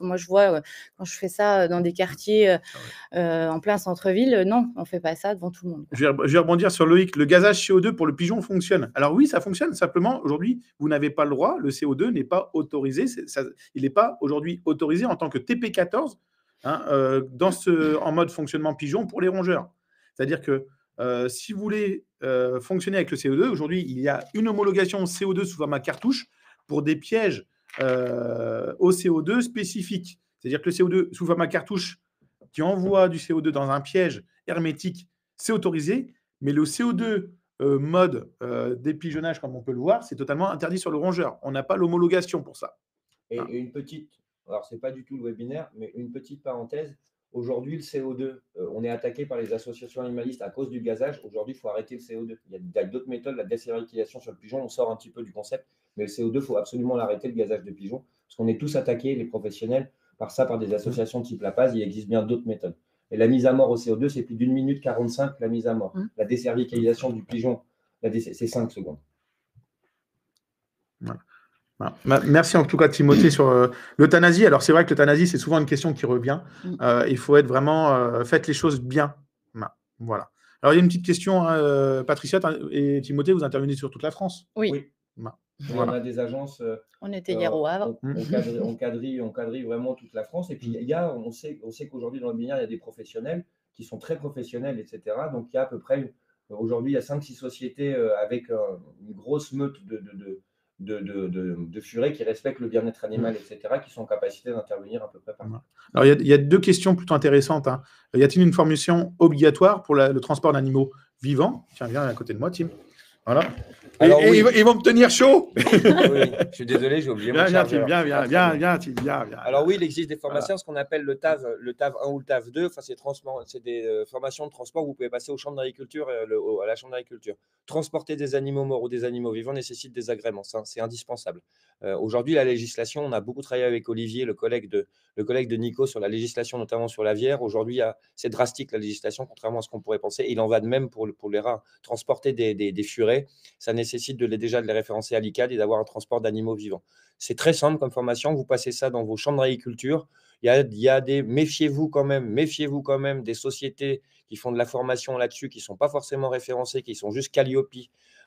moi, je vois, euh, quand je fais ça euh, dans des quartiers euh, ah en plein centre-ville, non, on ne fait pas ça devant tout le monde. Je vais, rebondir sur Loïc. Le gazage CO2 pour le pigeon fonctionne. Alors oui, ça fonctionne. Simplement, aujourd'hui, vous n'avez pas le droit. Le CO2 n'est pas autorisé. il n'est pas aujourd'hui autorisé en tant que TP14 hein, dans ce, en mode fonctionnement pigeon pour les rongeurs. C'est-à-dire que euh, si vous voulez euh, fonctionner avec le CO2, aujourd'hui, il y a une homologation CO2 sous format cartouche pour des pièges euh, au CO2 spécifiques. C'est-à-dire que le CO2 sous format cartouche qui envoie du CO2 dans un piège hermétique, c'est autorisé, mais le CO2 mode dépigeonnage, comme on peut le voir, c'est totalement interdit sur le rongeur. On n'a pas l'homologation pour ça. Et, et une petite, alors c'est pas du tout le webinaire, mais une petite parenthèse, Aujourd'hui, le CO2, euh, on est attaqué par les associations animalistes à cause du gazage. Aujourd'hui, il faut arrêter le CO2. Il y a, d'autres méthodes, la désérilisation sur le pigeon, on sort un petit peu du concept, mais le CO2, il faut absolument l'arrêter, le gazage de pigeon, parce qu'on est tous attaqués, les professionnels, par ça, par des associations type La Paz. Il existe bien d'autres méthodes. Et la mise à mort au CO2, c'est plus d'une minute 45 la mise à mort. Mmh. La décervicalisation du pigeon, c'est 5 secondes. Voilà. Merci en tout cas Timothée sur euh, l'euthanasie. Alors c'est vrai que l'euthanasie c'est souvent une question qui revient. Mm. Euh, il faut être vraiment euh, faites les choses bien. Voilà. Alors il y a une petite question, hein, Patricia et Timothée, vous intervenez sur toute la France? Oui. On a des agences. on était hier au Havre. On, on, quadrille, on, vraiment toute la France. Et puis il y a, on sait, on sait qu'aujourd'hui dans le binaire il y a des professionnels qui sont très professionnels, etc. Donc il y a à peu près aujourd'hui il y a 5-6 sociétés avec une grosse meute de de, de, de, furets qui respectent le bien-être animal, etc., qui sont en capacité d'intervenir à peu près partout. Alors, il y, a, deux questions plutôt intéressantes. Hein. Y a-t-il une formation obligatoire pour le transport d'animaux vivants? Tiens, viens à côté de moi, Tim. Voilà. Alors, et, ils, vont me tenir chaud. oui, je suis désolé, j'ai oublié mon viens, viens, viens, viens, viens, viens, Alors oui, il existe des formations, ce qu'on appelle le TAV, le TAV 1 ou le TAV 2. Enfin, c'est des euh, formations de transport où vous pouvez passer au champ d'agriculture et à la chambre d'agriculture. Transporter des animaux morts ou des animaux vivants nécessite des agréments. C'est indispensable. Euh, aujourd'hui, la législation, on a beaucoup travaillé avec Olivier, le collègue de, le collègue de Nico, sur la législation, notamment sur la vière. Aujourd'hui, c'est drastique la législation, contrairement à ce qu'on pourrait penser. Il en va de même pour, pour les rats. Transporter des, des, des furets, ça nécessite de les, déjà de les référencer à l'ICAD et d'avoir un transport d'animaux vivants. C'est très simple comme formation. Vous passez ça dans vos chambres d'agriculture. Il y a, il y a des, méfiez-vous quand même, méfiez-vous quand même des sociétés qui font de la formation là-dessus, qui ne sont pas forcément référencées, qui sont juste Calliope,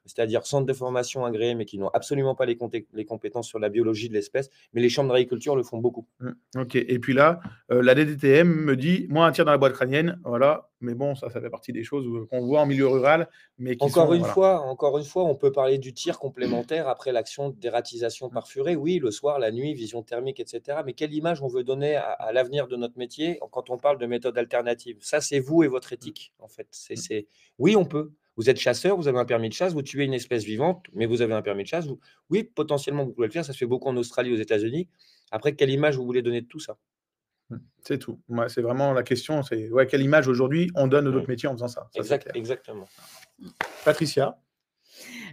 c'est-à-dire centre de formation agréé, mais qui n'ont absolument pas les, les, compétences sur la biologie de l'espèce. Mais les chambres d'agriculture le font beaucoup. Mmh, ok. Et puis là, euh, la DDTM me dit, moi, un tir dans la boîte crânienne, voilà. Mais bon, ça, ça fait partie des choses qu'on voit en milieu rural. Mais encore une fois, encore une fois, on peut parler du tir complémentaire après l'action d'ératisation par furet. Oui, le soir, la nuit, vision thermique, etc. Mais quelle image on veut donner à, à l'avenir de notre métier quand on parle de méthodes alternatives Ça, c'est vous et votre éthique, en fait. C'est, mmh. oui, on peut. Vous êtes chasseur, vous avez un permis de chasse, vous tuez une espèce vivante, mais vous avez un permis de chasse. Oui, potentiellement, vous pouvez le faire. Ça se fait beaucoup en Australie, aux États-Unis. Après, quelle image vous voulez donner de tout ça? Mmh, C'est tout. Moi, c'est vraiment la question. C'est ouais, quelle image aujourd'hui on donne notre mmh. métier en faisant ça, Exactement. Patricia?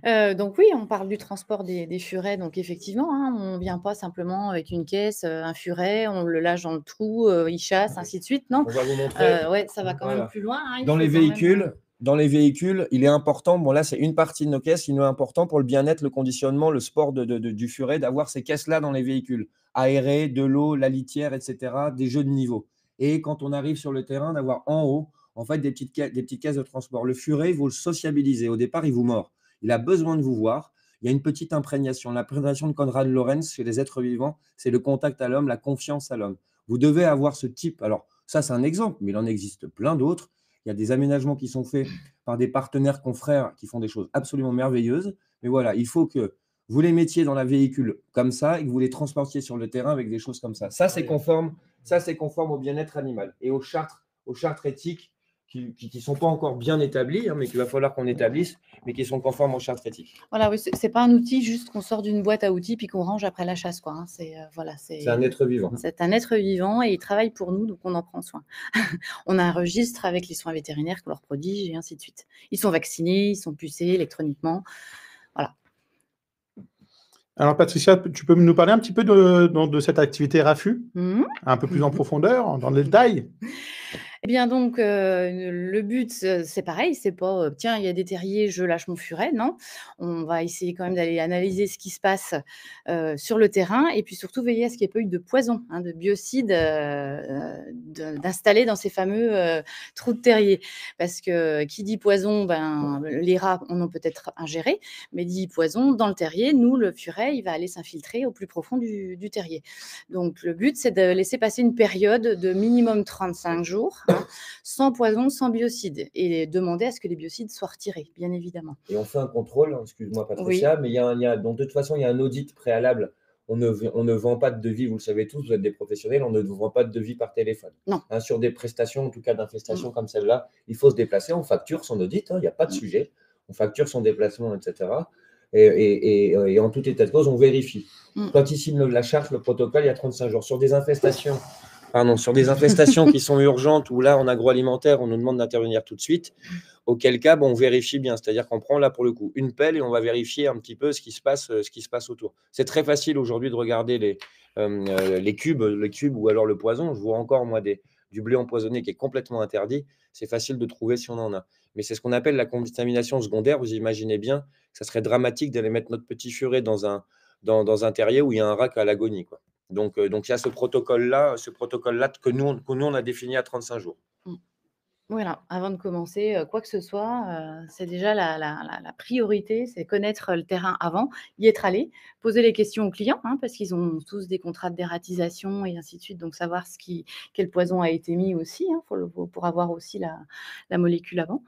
Euh, donc oui, on parle du transport des, furets. Donc effectivement, hein, on ne vient pas simplement avec une caisse, euh, un furet, on le lâche dans le trou, euh, il chasse, ainsi de suite. Non, on va vous montrer. ouais, ça va quand même plus loin. Hein, dans les véhicules, dans les véhicules, il est important, bon là c'est une partie de nos caisses, il est important pour le bien-être, le conditionnement, le sport de, du furet, d'avoir ces caisses-là dans les véhicules, aérés, de l'eau, la litière, etc., des jeux de niveau. Et quand on arrive sur le terrain, d'avoir en haut, en fait, des petites, des petites caisses de transport. Le furet, vous le sociabilisez. Au départ, il vous mord. Il a besoin de vous voir. Il y a une petite imprégnation. L'imprégnation de Conrad Lorenz chez les êtres vivants, c'est le contact à l'homme, la confiance à l'homme. Vous devez avoir ce type. Alors, ça, c'est un exemple, mais il en existe plein d'autres. Il y a des aménagements qui sont faits par des partenaires confrères qui font des choses absolument merveilleuses. Mais voilà, il faut que vous les mettiez dans la véhicule comme ça et que vous les transportiez sur le terrain avec des choses comme ça. Ça, c'est conforme, ça, c'est conforme au bien-être animal et aux chartres, aux chartres éthiques qui ne sont pas encore bien établis, hein, mais qu'il va falloir qu'on établisse, mais qui sont conformes aux chartes éthiques. Voilà, oui, c'est pas un outil juste qu'on sort d'une boîte à outils puis qu'on range après la chasse, quoi. Hein. C'est euh, voilà, c'est un être vivant. C'est un être vivant et il travaille pour nous, donc on en prend soin. on a un registre avec les soins vétérinaires qu'on leur prodige et ainsi de suite. Ils sont vaccinés, ils sont pucés électroniquement. Voilà. Alors Patricia, tu peux nous parler un petit peu de, de, cette activité RAFU, mmh. un peu plus en profondeur, dans le détail? eh bien donc, le but, c'est pareil, c'est pas, «Tiens, il y a des terriers, je lâche mon furet», non. On va essayer quand même d'aller analyser ce qui se passe, sur le terrain et puis surtout veiller à ce qu'il n'y ait pas eu de poison, hein, de biocides, d'installer dans ces fameux, trous de terrier. Parce que qui dit poison, ben, les rats en ont peut-être ingéré, mais dit poison, dans le terrier, nous, le furet, il va aller s'infiltrer au plus profond du terrier. Donc le but, c'est de laisser passer une période de minimum 35 jours, sans poison, sans biocides, et demander à ce que les biocides soient retirés, bien évidemment. Et on fait un contrôle, hein, excuse-moi Patricia, mais il y a, y a, donc, de toute façon, il y a un audit préalable. On ne, on ne, vend pas de devis, vous le savez tous, vous êtes des professionnels, on ne vend pas de devis par téléphone. Non. Hein, sur des prestations, en tout cas d'infestations mm. comme celle-là, il faut se déplacer, on facture son audit, hein, il n'y a pas de sujet, on facture son déplacement, etc. Et, et, en tout état de cause, on vérifie. Mm. Quand il signe la charte, le protocole, il y a 35 jours. Sur des infestations sur des infestations qui sont urgentes ou là en agroalimentaire, on nous demande d'intervenir tout de suite, auquel cas on vérifie bien, c'est-à-dire qu'on prend là pour le coup une pelle et on va vérifier un petit peu ce qui se passe, ce qui se passe autour. C'est très facile aujourd'hui de regarder les, euh, les cubes, les cubes ou alors le poison. Je vois encore moi des, du blé empoisonné qui est complètement interdit. C'est facile de trouver si on en a. Mais c'est ce qu'on appelle la contamination secondaire. Vous imaginez bien que ça serait dramatique d'aller mettre notre petit furet dans un, terrier où il y a un rat à l'agonie. Donc, euh, donc il y a ce protocole-là, ce protocole-là que nous, que nous, on a défini à 35 jours. Mmh. Voilà, avant de commencer euh, quoi que ce soit, euh, c'est déjà la, la, priorité, c'est connaître le terrain avant, y être allé, poser les questions aux clients, hein, parce qu'ils ont tous des contrats de dératisation et ainsi de suite, donc savoir ce qui, quel poison a été mis aussi, hein, pour, pour, avoir aussi la, la molécule avant.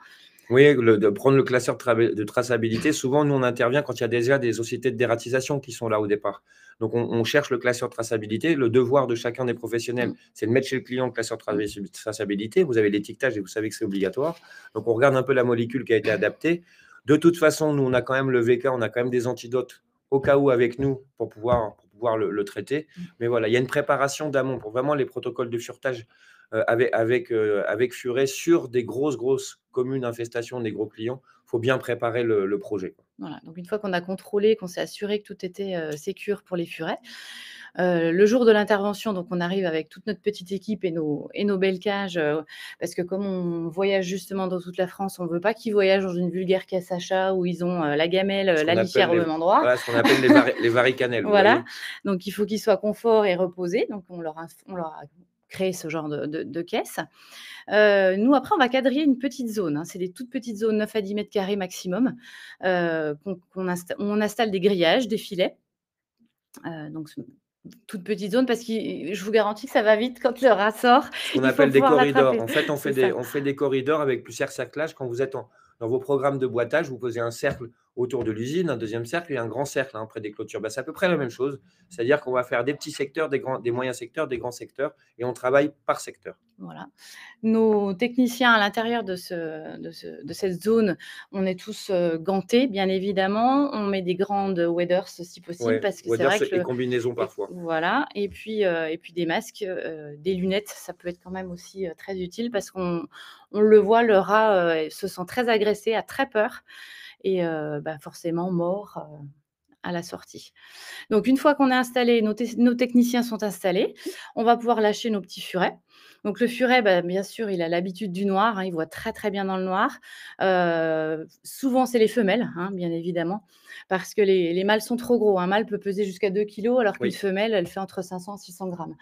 Oui, de prendre le classeur de traçabilité. Souvent, nous, on intervient quand il y a déjà des sociétés de dératisation qui sont là au départ. Donc, on, cherche le classeur de traçabilité. Le devoir de chacun des professionnels, mmh. c'est de mettre chez le client le classeur de traçabilité. Vous avez l'étiquetage et vous savez que c'est obligatoire. Donc, on regarde un peu la molécule qui a été adaptée. De toute façon, nous, on a quand même le VK, on a quand même des antidotes au cas où avec nous pour pouvoir, pouvoir le, traiter. Mmh. Mais voilà, il y a une préparation d'amont pour vraiment les protocoles de furetage avec, avec, avec Furet sur des grosses, grosses communes d'infestation, des gros clients, il faut bien préparer le, projet. Voilà, donc une fois qu'on a contrôlé, qu'on s'est assuré que tout était sécure pour les furets, le jour de l'intervention, donc on arrive avec toute notre petite équipe et nos, et nos belles cages, parce que comme on voyage justement dans toute la France, on ne veut pas qu'ils voyagent dans une vulgaire caisse achat où ils ont la gamelle, la litière au même endroit. Voilà, ce qu'on appelle les, les varicanelles. voilà, donc il faut qu'ils soient confort et reposés. Donc on leur, a, on leur a créé ce genre de, de, caisse. nous, après, on va quadriller une petite zone. Hein. C'est des toutes petites zones, 9 à 10 mètres carrés maximum. qu'on, on installe des grillages, des filets. donc, toute petite zone parce que je vous garantis que ça va vite quand le rat sort. On appelle des corridors. En fait, on fait des, on fait des corridors avec plusieurs cerclages. Quand vous êtes dans vos programmes de boitage, vous posez un cercle autour de l'usine, un deuxième cercle et un grand cercle hein, près des clôtures. Bah, c'est à peu près la même chose. C'est-à-dire qu'on va faire des petits secteurs, des, grands, des moyens secteurs, des grands secteurs et on travaille par secteur. Voilà. Nos techniciens à l'intérieur de, ce, de, cette zone, on est tous euh, gantés, bien évidemment. On met des grandes waders si possible. parce que c'est vrai que combinaisons parfois. Voilà. Et puis, euh, et puis des masques, euh, des lunettes, ça peut être quand même aussi très utile parce qu'on on le voit, le rat se sent très agressé, a très peur et bah, forcément mort à la sortie. Donc une fois qu'on est installé, nos, nos, techniciens sont installés, on va pouvoir lâcher nos petits furets. Donc le furet, bah, bien sûr, il a l'habitude du noir, hein, il voit très très bien dans le noir. souvent, c'est les femelles, hein, bien évidemment, parce que les, mâles sont trop gros. Un mâle peut peser jusqu'à 2 kg, alors qu'une femelle, elle fait entre 500 et 600 grammes.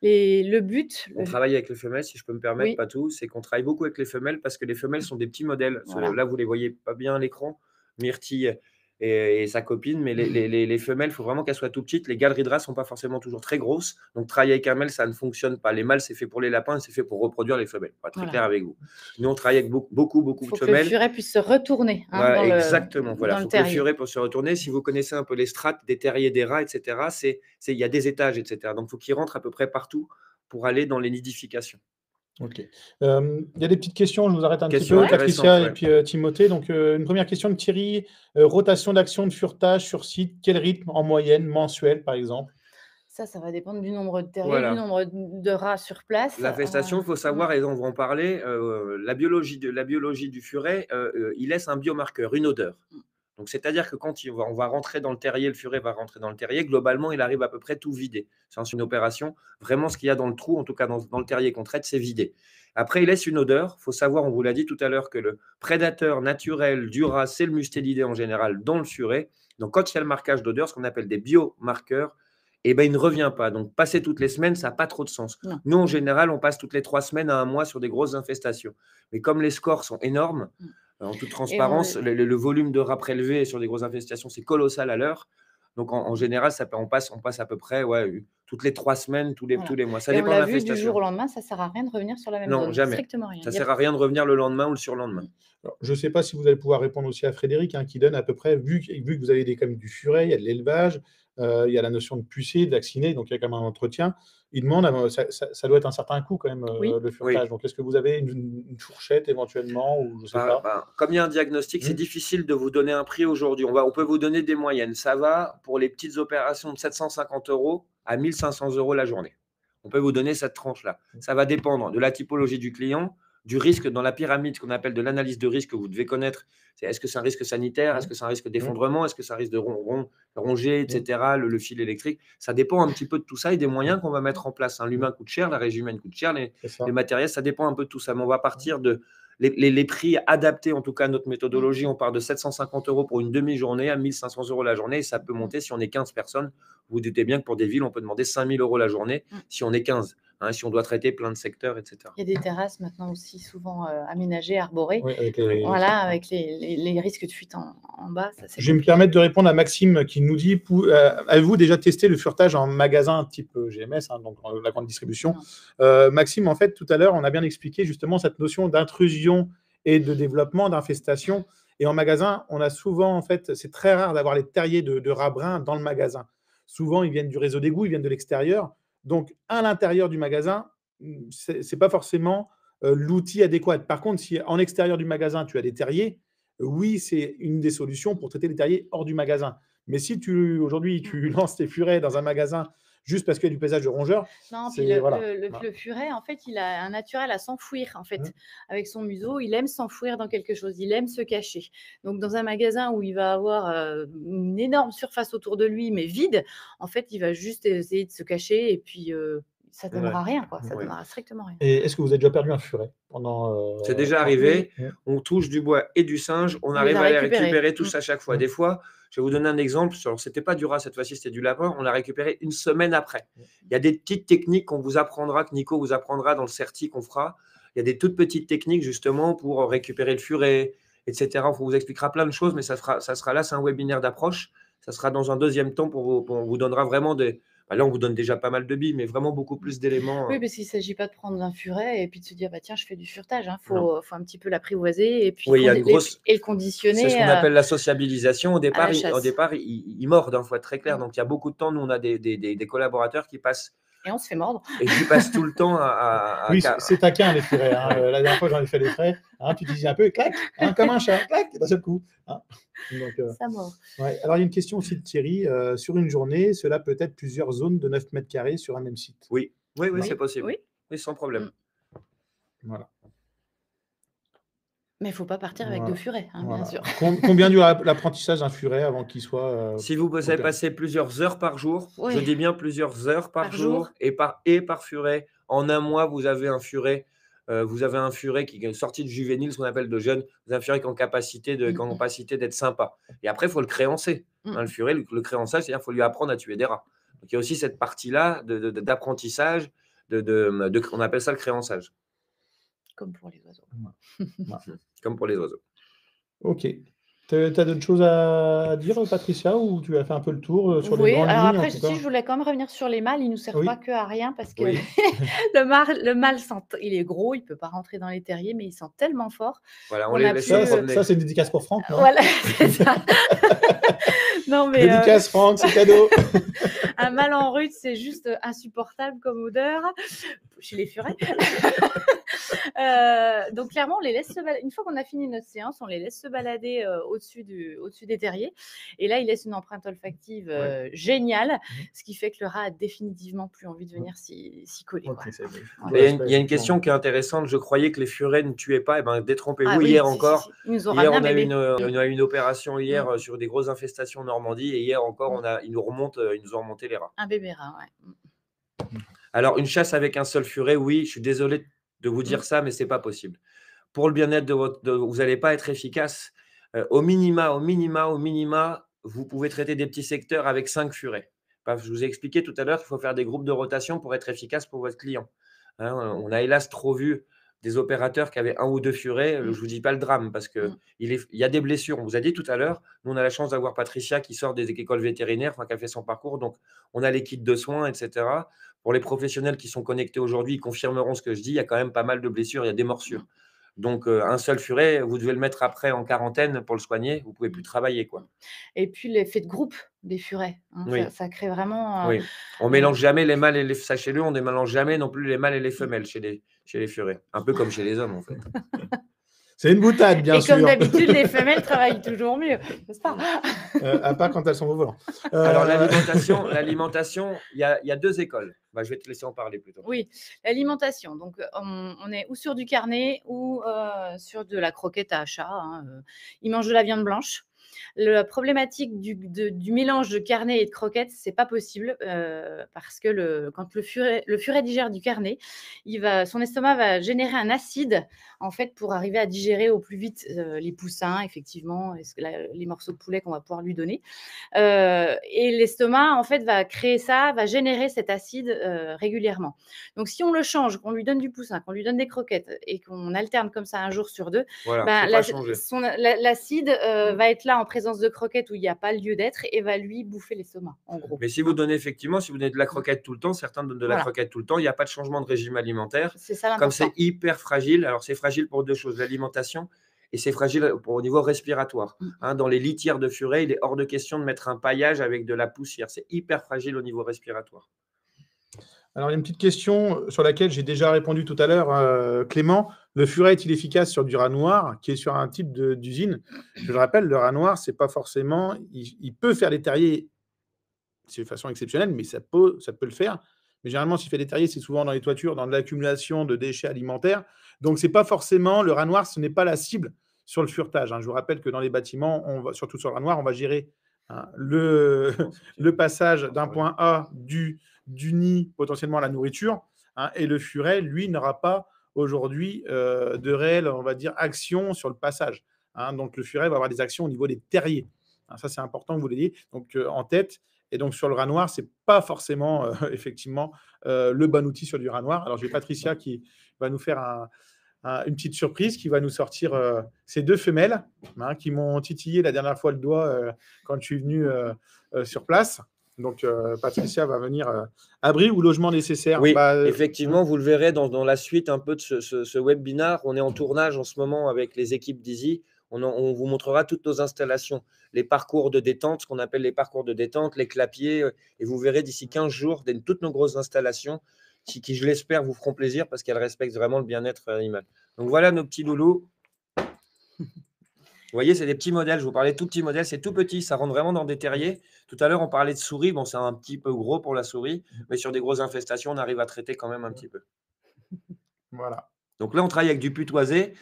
Et le but... On travaille avec les femelles, si je peux me permettre, pas tout, c'est qu'on travaille beaucoup avec les femelles parce que les femelles sont des petits modèles. Là, vous les voyez pas bien à l'écran. Myrtille et, sa copine, mais les, les, les femelles, il faut vraiment qu'elles soient tout petites. Les galeries de race sont pas forcément toujours très grosses. Donc, travailler avec un mâle, ça ne fonctionne pas. Les mâles, c'est fait pour les lapins, c'est fait pour reproduire les femelles. Pas très clair avec vous. Nous, on travaille avec beaucoup, beaucoup, beaucoup faut de femelles. Que le furet puisse se retourner. Hein, exactement. voilà, faut que le furet puisse se retourner. Si vous connaissez un peu les strates des terriers, des rats, etc., c'est il y a des étages, etc. Donc, il faut qu'ils rentrent à peu près partout pour aller dans les nidifications. Ok. il y a des petites questions, je vous arrête un petit peu, Patricia et puis Timothée. Donc, une première question de Thierry rotation d'action de furetage sur site, quel rythme en moyenne, mensuel par exemple? Ça, ça va dépendre du nombre de terriers, du nombre de rats sur place. L'infestation, il faut savoir, et on va en parler, la, biologie de, la biologie du furet, il laisse un biomarqueur, une odeur. Donc, c'est-à-dire que quand va, on va rentrer dans le terrier, le furet va rentrer dans le terrier, globalement, il arrive à peu près tout vider. C'est une opération. Vraiment, ce qu'il y a dans le trou, en tout cas dans, le terrier qu'on traite, c'est vidé. Après, il laisse une odeur. Il faut savoir, on vous l'a dit tout à l'heure, que le prédateur naturel du rat, c'est le mustélidé en général dans le furet. Donc, quand il y a le marquage d'odeur, ce qu'on appelle des biomarqueurs, eh ben, il ne revient pas. Donc, passer toutes les semaines, ça n'a pas trop de sens. Nous, en général, on passe toutes les trois semaines à un mois sur des grosses infestations. Mais comme les scores sont énormes, mm. En toute transparence, le, volume de rats prélevés sur des grosses infestations, c'est colossal à l'heure. Donc en, général, ça, on, passe, on passe à peu près ouais, toutes les trois semaines, tous les, tous les mois. Ça dépend de l'infestation. Du jour au lendemain, ça ne sert à rien de revenir sur la même non, jamais. Ça ne sert à rien de revenir le lendemain ou le surlendemain. je ne sais pas si vous allez pouvoir répondre aussi à Frédéric, hein, qui donne à peu près, vu, vu que vous avez des, comme du furet, il y a de l'élevage, euh, il y a la notion de pucer, de vacciner, donc il y a quand même un entretien. Il demande, euh, ça, doit être un certain coût quand même, euh, le furetage. Donc est-ce que vous avez une, fourchette éventuellement ou je sais bah, pas? bah, Comme il y a un diagnostic, c'est mmh. difficile de vous donner un prix aujourd'hui. On, on peut vous donner des moyennes. Ça va pour les petites opérations de 750 euros à 1500 euros la journée. On peut vous donner cette tranche-là. Mmh. Ça va dépendre de la typologie du client, du risque dans la pyramide qu'on appelle de l'analyse de risque que vous devez connaître. C'est est-ce que c'est un risque sanitaire? Est-ce que c'est un risque d'effondrement? Est-ce que c'est un risque de ronger, etc. Le, fil électrique? Ça dépend un petit peu de tout ça et des moyens qu'on va mettre en place. Hein. L'humain coûte cher, la régie humaine coûte cher, les, les, matériels, ça dépend un peu de tout ça. Mais on va partir de les, prix adaptés, en tout cas à notre méthodologie. On part de 750 euros pour une demi-journée à 1500 euros la journée et ça peut monter si on est 15 personnes. Vous, vous doutez bien que pour des villes, on peut demander 5000 euros la journée mmh. si on est 15. Hein, si on doit traiter plein de secteurs, etc. Il y a des terrasses maintenant aussi souvent euh, aménagées, arborées. avec les, voilà, avec les, risques de fuite en, bas. je vais me permettre de répondre à Maxime qui nous dit euh, avez-vous déjà testé le furetage en magasin type euh, GMS, hein, donc la grande distribution? Maxime, en fait, tout à l'heure, on a bien expliqué justement cette notion d'intrusion et de développement, d'infestation. Et en magasin, on a souvent, en fait, c'est très rare d'avoir les terriers de, de rats dans le magasin. Souvent, ils viennent du réseau d'égout, ils viennent de l'extérieur. Donc, à l'intérieur du magasin, mmh, ce n'est pas forcément l'outil adéquat. Par contre, si en extérieur du magasin, tu as des terriers, oui, c'est une des solutions pour traiter les terriers hors du magasin. Mais si tu aujourd'hui tu lances tes furets dans un magasin juste parce qu'il y a du paysage de rongeurs. Non, puis le, le, furet, en fait, il a un naturel à s'enfouir, en fait. Mmh. Avec son museau, il aime s'enfouir dans quelque chose, il aime se cacher. Donc, dans un magasin où il va avoir une énorme surface autour de lui, mais vide, en fait, il va juste essayer de se cacher et puis ça ne donnera rien, quoi. Ça ne donnera strictement rien. Et est-ce que vous avez déjà perdu un furet pendant euh, C'est déjà arrivé. On touche du bois et du singe. On, arrive à les récupérer tous mmh. à chaque fois. Des fois, je vais vous donner un exemple. Ce n'était pas du rat cette fois-ci, c'était du lapin. On l'a récupéré une semaine après. Il y a des petites techniques qu'on vous apprendra, que Nico vous apprendra dans le certi qu'on fera. Il y a des toutes petites techniques justement pour récupérer le furet, etc. On vous expliquera plein de choses, mais ça sera, ça sera là, c'est un webinaire d'approche. Ça sera dans un deuxième temps pour vous, on vous donnera vraiment des, là, on vous donne déjà pas mal de billes, mais vraiment beaucoup plus d'éléments. Oui, parce qu'il ne s'agit pas de prendre un furet et puis de se dire, bah, tiens, je fais du furetage. Il hein. faut, un petit peu l'apprivoiser et puis oui, et, le conditionner. C'est ce qu'on appelle la sociabilisation. Au départ, il, au départ il, il mordent, il hein, faut être très clair. Mmh. Donc, il y a beaucoup de temps. Nous, on a des, des collaborateurs qui passent et on se fait mordre. Et tu passes tout le temps à. oui, c'est taquin les furets. Hein. La dernière fois, j'en ai fait les frais. Hein, tu disais un peu, clac, hein, comme un chat, clac, d'un seul coup. Hein. Euh, Ça mord. Ouais. Alors, il y a une question aussi de Thierry. Euh, sur une journée, cela peut être plusieurs zones de 9 mètres carrés sur un même site. Oui, oui, oui, c'est possible. Oui. oui, sans problème. Mm. Voilà. Mais il ne faut pas partir avec deux furets, hein, bien sûr. Combien dure l'apprentissage d'un furet avant qu'il soit. Euh, si vous avez passé plusieurs heures par jour, je dis bien plusieurs heures par, jour, Et, par, et par furet, en un mois, vous avez un furet. Euh, vous avez un furet qui est sorti de juvénile, ce qu'on appelle de jeune, vous avez un furet qui est en capacité de, mmh. capacité d'être sympa. Et après, il faut le créancer. Mmh. Hein, le furet, le, créançage, c'est-à-dire qu'il faut lui apprendre à tuer des rats. Donc il y a aussi cette partie-là d'apprentissage, de, de, on appelle ça le créançage. Comme pour les oiseaux. Comme pour les oiseaux. Ok. Tu as, d'autres choses à dire, Patricia, ou tu as fait un peu le tour euh, sur les grandes alors après, si, je voulais quand même revenir sur les mâles. Ils ne nous servent pas que à rien parce que le, mâle, le mâle il est gros, il ne peut pas rentrer dans les terriers, mais il sent tellement fort. Voilà, on, les laisse ça, ça c'est une dédicace pour Franck. Non? Voilà, c'est ça. non, mais, dédicace, euh... Franck, c'est cadeau. un mâle en rude, c'est juste insupportable comme odeur chez les furets. Euh, donc clairement, on les laisse se Une fois qu'on a fini notre séance, on les laisse se balader euh, au-dessus du, au-dessus des terriers. Et là, il laisse une empreinte olfactive euh, géniale, mmh. ce qui fait que le rat a définitivement plus envie de venir s'y, coller. il, y a une, question qui est intéressante. Je croyais que les furets ne tuaient pas. Et eh ben, détrompez-vous ah hier encore. Hier, on a, une, on a une opération hier mmh. sur des grosses infestations en Normandie. Et hier encore, mmh. on a, ils nous remontent, ils nous ont remonté les rats. Un bébé rat, ouais. Alors, une chasse avec un seul furet, oui, je suis désolé de vous dire mmh. ça, mais ce n'est pas possible. Pour le bien-être de votre. vous n'allez pas être efficace. Euh, au minima, au minima, au minima, vous pouvez traiter des petits secteurs avec cinq furets. Je vous ai expliqué tout à l'heure qu'il faut faire des groupes de rotation pour être efficace pour votre client. Hein, on a hélas trop vu des opérateurs qui avaient un ou deux furets. Mmh. Je ne vous dis pas le drame parce qu'il mmh. il, y a des blessures. On vous a dit tout à l'heure, nous on a la chance d'avoir Patricia qui sort des écoles vétérinaires, qui a fait son parcours. Donc on a les kits de soins, etc. Pour les professionnels qui sont connectés aujourd'hui, ils confirmeront ce que je dis. Il y a quand même pas mal de blessures, il y a des morsures. Donc, euh, un seul furet, vous devez le mettre après en quarantaine pour le soigner. Vous ne pouvez plus travailler. Quoi. Et puis, l'effet de groupe des furets. Hein, ça, crée vraiment. oui. On ne mélange jamais les mâles et les sachez-le, on ne mélange jamais non plus les mâles et les femelles chez les, chez les furets. Un peu comme chez les hommes, en fait. C'est une boutade, bien sûr. Et comme d'habitude, les femelles travaillent toujours mieux, n'est-ce pas euh, À part quand elles sont au volant. Euh, Alors, l'alimentation, l'alimentation, il y a, deux écoles. Bah, je vais te laisser en parler plutôt. Oui, l'alimentation. Donc, on, est ou sur du carnet ou euh, sur de la croquette à achat. Hein, ils mangent de la viande blanche. La problématique du, du, mélange de carnet et de croquettes, c'est pas possible euh, parce que le, quand le furet, le furet digère du carnet, il va, son estomac va générer un acide en fait pour arriver à digérer au plus vite euh, les poussins, effectivement, et les morceaux de poulet qu'on va pouvoir lui donner. Euh, et l'estomac en fait va créer ça, va générer cet acide régulièrement. Donc si on le change, qu'on lui donne du poussin, qu'on lui donne des croquettes et qu'on alterne comme ça un jour sur deux, bah, l'acide va être là en présence de croquettes où il n'y a pas lieu d'être et va lui bouffer l'estomac, en gros. Mais si vous donnez effectivement, si vous donnez de la croquette tout le temps, certains donnent de la croquette tout le temps, il n'y a pas de changement de régime alimentaire. C'est ça Comme c'est hyper fragile, alors c'est fragile pour deux choses, l'alimentation et c'est fragile pour, au niveau respiratoire. Mm. Hein, dans les litières de furet, il est hors de question de mettre un paillage avec de la poussière. C'est hyper fragile au niveau respiratoire. Alors, il y a une petite question sur laquelle j'ai déjà répondu tout à l'heure, euh, Clément. Le furet est-il efficace sur du rat noir, qui est sur un type d'usine? Je le rappelle, le rat noir, c'est pas forcément. Il, peut faire les terriers c'est de façon exceptionnelle, mais ça peut, ça peut le faire. Mais généralement, s'il fait des terriers, c'est souvent dans les toitures, dans de l'accumulation de déchets alimentaires. Donc, c'est pas forcément le rat noir, ce n'est pas la cible sur le furetage. hein. Je vous rappelle que dans les bâtiments, on va, surtout sur le rat noir, on va gérer hein, le, le passage d'un point A du, du nid potentiellement à la nourriture. hein, et le furet, lui, n'aura pas aujourd'hui euh, de réelle, on va dire, action sur le passage. hein. Donc, le furet va avoir des actions au niveau des terriers. Hein, ça, c'est important que vous l'ayez donc euh, en tête. Et donc, sur le rat noir, c'est pas forcément, euh, effectivement, le bon outil sur du rat noir. Alors, j'ai Patricia qui va nous faire un- un- une petite surprise, qui va nous sortir ces deux femelles qui m'ont titillé la dernière fois le doigt quand je suis venu sur place. Donc, euh, Patricia va venir euh, abri ou logement nécessaire? Oui, Bah, euh, effectivement, vous le verrez dans, dans la suite un peu de ce, ce, ce webinar. On est en tournage en ce moment avec les équipes d'Easy. On, en- on vous montrera toutes nos installations, les parcours de détente, ce qu'on appelle les parcours de détente, les clapiers. Et vous verrez d'ici 15 jours des- toutes nos grosses installations qui, qui, je l'espère, vous feront plaisir parce qu'elles respectent vraiment le bien-être animal. Donc voilà nos petits loulous. Vous voyez, c'est des petits modèles. Je vous parlais de tout petits modèles. C'est tout petit. Ça rentre vraiment dans des terriers. Tout à l'heure, on parlait de souris. Bon, c'est un petit peu gros pour la souris, mais sur des grosses infestations, on arrive à traiter quand même un petit peu. Voilà. Donc là, on travaille avec du putoisé.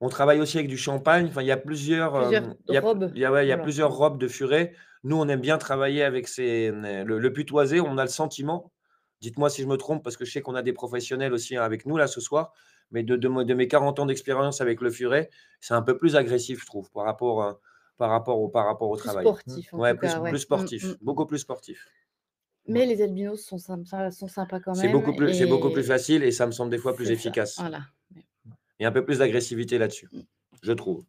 On travaille aussi avec du champagne. Enfin, il y a plusieurs, euh, Plusieurs il y a, robes. il y a- ouais, il y a Voilà. plusieurs robes de furet. Nous, on aime bien travailler avec ces, le, le putoisé. On a le sentiment, dites-moi si je me trompe, parce que je sais qu'on a des professionnels aussi avec nous là ce soir, mais de, de, mo- de mes 40 ans d'expérience avec le furet, c'est un peu plus agressif, je trouve, par rapport, à- par rapport, au, par rapport au Plus travail. sportif, en Ouais, tout plus, cas. ouais. plus Mm, sportif, mm. beaucoup plus sportif. Mais les albinos sont sympas, sont sympas quand même. C'est beaucoup, plus, c'est beaucoup plus et facile et ça me semble des fois plus ça, efficace. Voilà. Il y a un peu plus d'agressivité là-dessus, Mm. je trouve.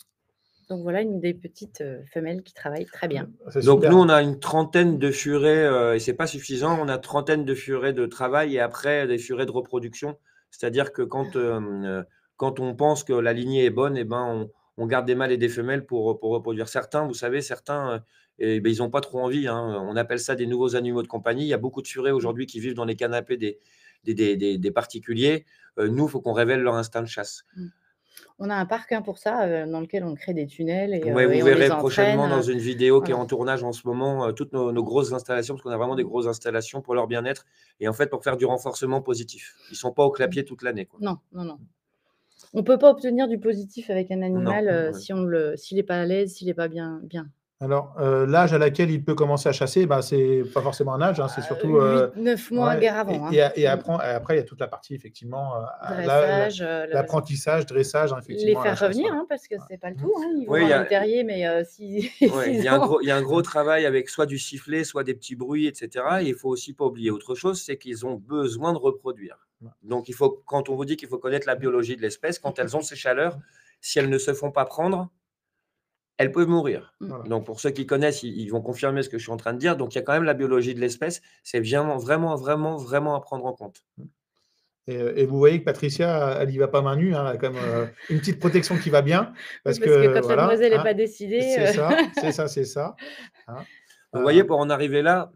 Donc voilà une des petites euh, femelles qui travaillent très bien. C'est Donc super. nous, on a une trentaine de furets, euh, et c'est pas suffisant, on a trentaine de furets de travail et après des furets de reproduction. C'est-à-dire que quand, euh, euh, quand on pense que la lignée est bonne, eh ben, on, garde des mâles et des femelles pour, reproduire. Certains, vous savez, certains, euh, eh ben, ils n'ont pas trop envie. hein. On appelle ça des nouveaux animaux de compagnie. Il y a beaucoup de furets aujourd'hui qui vivent dans les canapés des, particuliers. Nous, il faut qu'on révèle leur instinct de chasse. On a un parc hein, pour ça, euh, dans lequel on crée des tunnels et, Ouais, euh, et vous on les verrez prochainement dans une vidéo qui est en tournage en ce moment, euh, toutes nos, nos grosses installations, parce qu'on a vraiment des grosses installations pour leur bien-être et en fait pour faire du renforcement positif. Ils ne sont pas au clapier toute l'année. quoi. Non, non, non. On ne peut pas obtenir du positif avec un animal euh, ouais. si on le, s'il n'est pas à l'aise, s'il n'est pas bien. bien. Alors, euh, l'âge à laquelle il peut commencer à chasser, bah, c'est pas forcément un âge, hein, c'est surtout. euh, 9 mois, ouais, guerre avant. Et, hein. et- et après, après, il y a toute la partie, effectivement, euh, la- la- Dressage, euh, le- l'apprentissage, dressage, hein, les effectivement. la faire revenir, ouais. hein, parce que c'est pas le tout. Hein. Ils vont Oui, il y voir a- le terrier, mais euh, si, Ouais, il, y a un gros, il y a un gros travail avec soit du sifflet, soit des petits bruits, etc. Et il faut aussi pas oublier autre chose, c'est qu'ils ont besoin de reproduire. Donc, il faut, quand on vous dit qu'il faut connaître la biologie de l'espèce, quand elles ont ces chaleurs, si elles ne se font pas prendre, elles peuvent mourir. Voilà. Donc, pour ceux qui connaissent, ils, ils vont confirmer ce que je suis en train de dire. Donc, il y a quand même la biologie de l'espèce. C'est vraiment, vraiment, vraiment, vraiment à prendre en compte. Et, euh, et vous voyez que Patricia, elle y va pas main nue, hein, elle a quand même euh, une petite protection qui va bien. Parce, parce que, quand voilà, la demoiselle n'est hein, pas décidée, C'est euh, ça, c'est ça, c'est ça. hein. Vous Euh, voyez, pour en arriver là,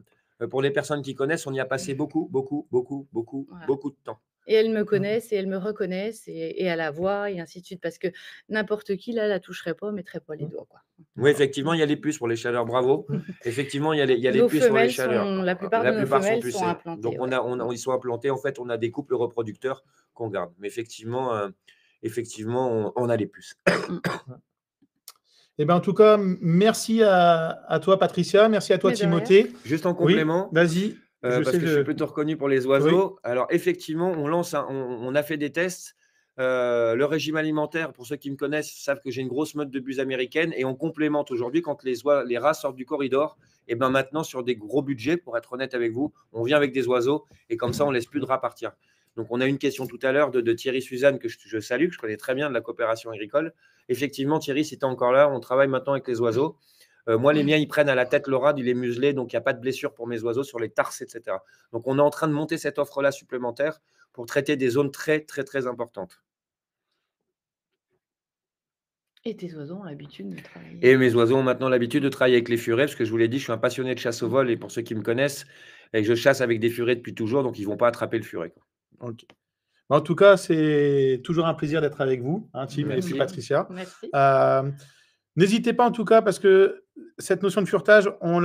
pour les personnes qui connaissent, on y a passé beaucoup, beaucoup, beaucoup, beaucoup, Voilà. beaucoup de temps. Et elles me connaissent et elles me reconnaissent et, et à la voix et ainsi de suite. Parce que n'importe qui, là, la toucherait pas, mettrait pas les doigts. Quoi. Oui, effectivement, il y a les puces pour les chaleurs, bravo. Effectivement, il y a les, il y a les puces pour les chaleurs. sont- la plupart de nos femelles sont implantées, Donc, on a, on a- ils sont implantés. En fait, on a des couples reproducteurs qu'on garde. Mais effectivement, euh, effectivement on, on a les puces. Eh ben, en tout cas, merci à, à toi, Patricia. Merci à toi, Mais. Timothée. Juste en Oui, complément, vas-y. Euh, je parce que je suis plutôt reconnu pour les oiseaux. Alors, effectivement, on lance, un- on, on a fait des tests. Euh, le régime alimentaire, pour ceux qui me connaissent, savent que j'ai une grosse meute de bus américaine et on complémente aujourd'hui quand les, oies- les rats sortent du corridor. Et ben maintenant, sur des gros budgets, pour être honnête avec vous, on vient avec des oiseaux et comme ça, on laisse plus de rats partir. Donc, on a une question tout à l'heure de, de Thierry Suzanne que je, je salue, que je connais très bien de la coopération agricole. Effectivement, Thierry, si tu encore là, on travaille maintenant avec les oiseaux. Euh, moi, les miens, ils prennent à la tête le rade, il est muselé, donc il n'y a pas de blessure pour mes oiseaux sur les tarses, etc. Donc, on est en train de monter cette offre-là supplémentaire pour traiter des zones très, très, très importantes. Et tes oiseaux ont l'habitude de travailler. Et mes oiseaux ont maintenant l'habitude de travailler avec les furets, parce que je vous l'ai dit, je suis un passionné de chasse au vol, et pour ceux qui me connaissent, et je chasse avec des furets depuis toujours, donc ils ne vont pas attraper le furet. quoi. Ok. En tout cas, c'est toujours un plaisir d'être avec vous, hein, Tim et Merci. puis Patricia. Merci. Euh, N'hésitez pas en tout cas, parce que cette notion de furetage, on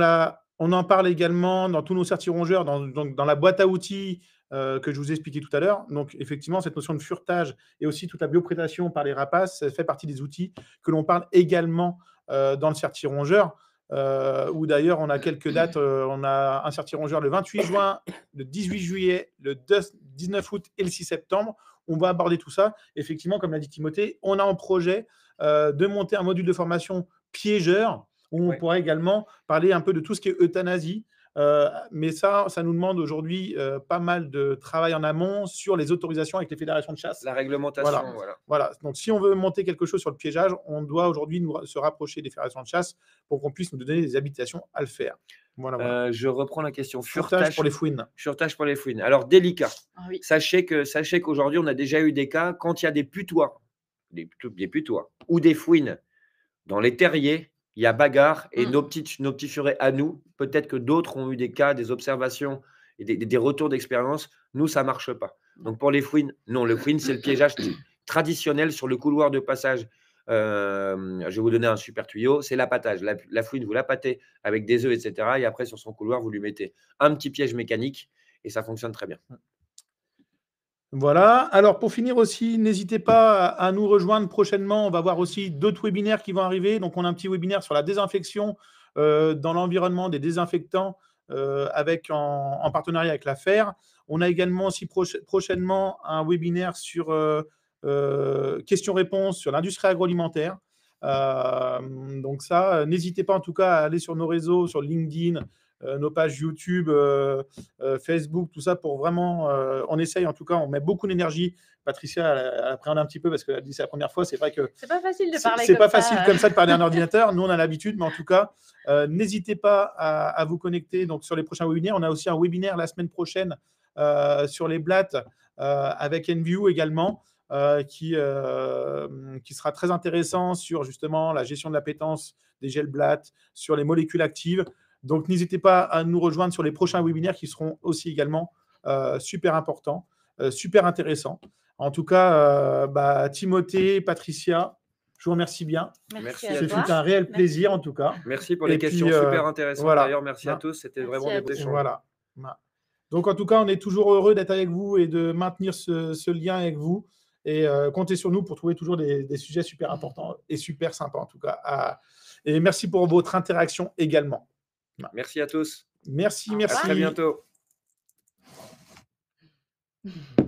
On en parle également dans tous nos certis rongeurs, dans, dans la boîte à outils euh, que je vous ai expliqué tout à l'heure. Donc, effectivement, cette notion de furetage et aussi toute la bioprédation par les rapaces, ça fait partie des outils que l'on parle également euh, dans le certi rongeur. Euh, où d'ailleurs on a quelques dates. on a un certi rongeur le 28 juin, le 18 juillet, le 19 août et le 6 septembre. On va aborder tout ça. Effectivement, comme l'a dit Timothée, on a en projet de monter un module de formation piégeur où on pourrait également parler un peu de tout ce qui est euthanasie, euh, mais ça, ça nous demande aujourd'hui euh, pas mal de travail en amont sur les autorisations avec les fédérations de chasse. La réglementation, voilà. voilà. Donc, si on veut monter quelque chose sur le piégeage, on doit aujourd'hui se rapprocher des fédérations de chasse pour qu'on puisse nous donner des habilitations à le faire. Voilà, euh, je reprends la question. Furetage pour les fouines. Pour les fouines. Alors, délicat. Ah sachez que sachez qu'aujourd'hui, on a déjà eu des cas quand il y a des putois, des, des putois ou des fouines dans les terriers il y a bagarre et mmh. nos, petites, nos petits furets à nous, peut-être que d'autres ont eu des cas, des observations et des, retours d'expérience. Nous, ça ne marche pas. Donc pour les fouines, non, le fouine, c'est le piégeage traditionnel sur le couloir de passage. Euh, je vais vous donner un super tuyau, c'est l'appâtage. La, la fouine, vous l'appâtez avec des œufs, etc. Et après, sur son couloir, vous lui mettez un petit piège mécanique et ça fonctionne très bien. Voilà. Alors, pour finir aussi, n'hésitez pas à nous rejoindre prochainement. On va voir aussi d'autres webinaires qui vont arriver. Donc, on a un petit webinaire sur la désinfection euh, dans l'environnement des désinfectants euh, avec, en, partenariat avec la FER. On a également aussi prochainement un webinaire sur euh, questions-réponses sur l'industrie agroalimentaire. donc ça, n'hésitez pas en tout cas à aller sur nos réseaux, sur LinkedIn, nos pages YouTube, euh, euh, Facebook, tout ça pour vraiment. on essaye en tout cas, on met beaucoup d'énergie. Patricia elle, appréhende un petit peu parce qu'elle dit c'est la première fois. C'est vrai que c'est pas facile de parler. C'est pas facile comme ça de parler à un ordinateur. Nous on a l'habitude, mais en tout cas, n'hésitez pas à, vous connecter. Donc sur les prochains webinaires, on a aussi un webinaire la semaine prochaine sur les blattes avec Enview également. qui, qui sera très intéressant sur justement la gestion de la pétence des gels blattes, sur les molécules actives. Donc, n'hésitez pas à nous rejoindre sur les prochains webinaires qui seront aussi également euh, super importants, euh, super intéressants. En tout cas, euh, bah, Timothée, Patricia, je vous remercie bien. Merci. Ce fut un réel plaisir en tout cas. Merci pour les questions super intéressantes. D'ailleurs, merci à tous. C'était vraiment des échanges. Voilà. Donc, en tout cas, on est toujours heureux d'être avec vous et de maintenir ce, lien avec vous. Et comptez sur nous pour trouver toujours des, sujets super importants et super sympas en tout cas. Et merci pour votre interaction également. Merci à tous. Merci, merci. À très bientôt.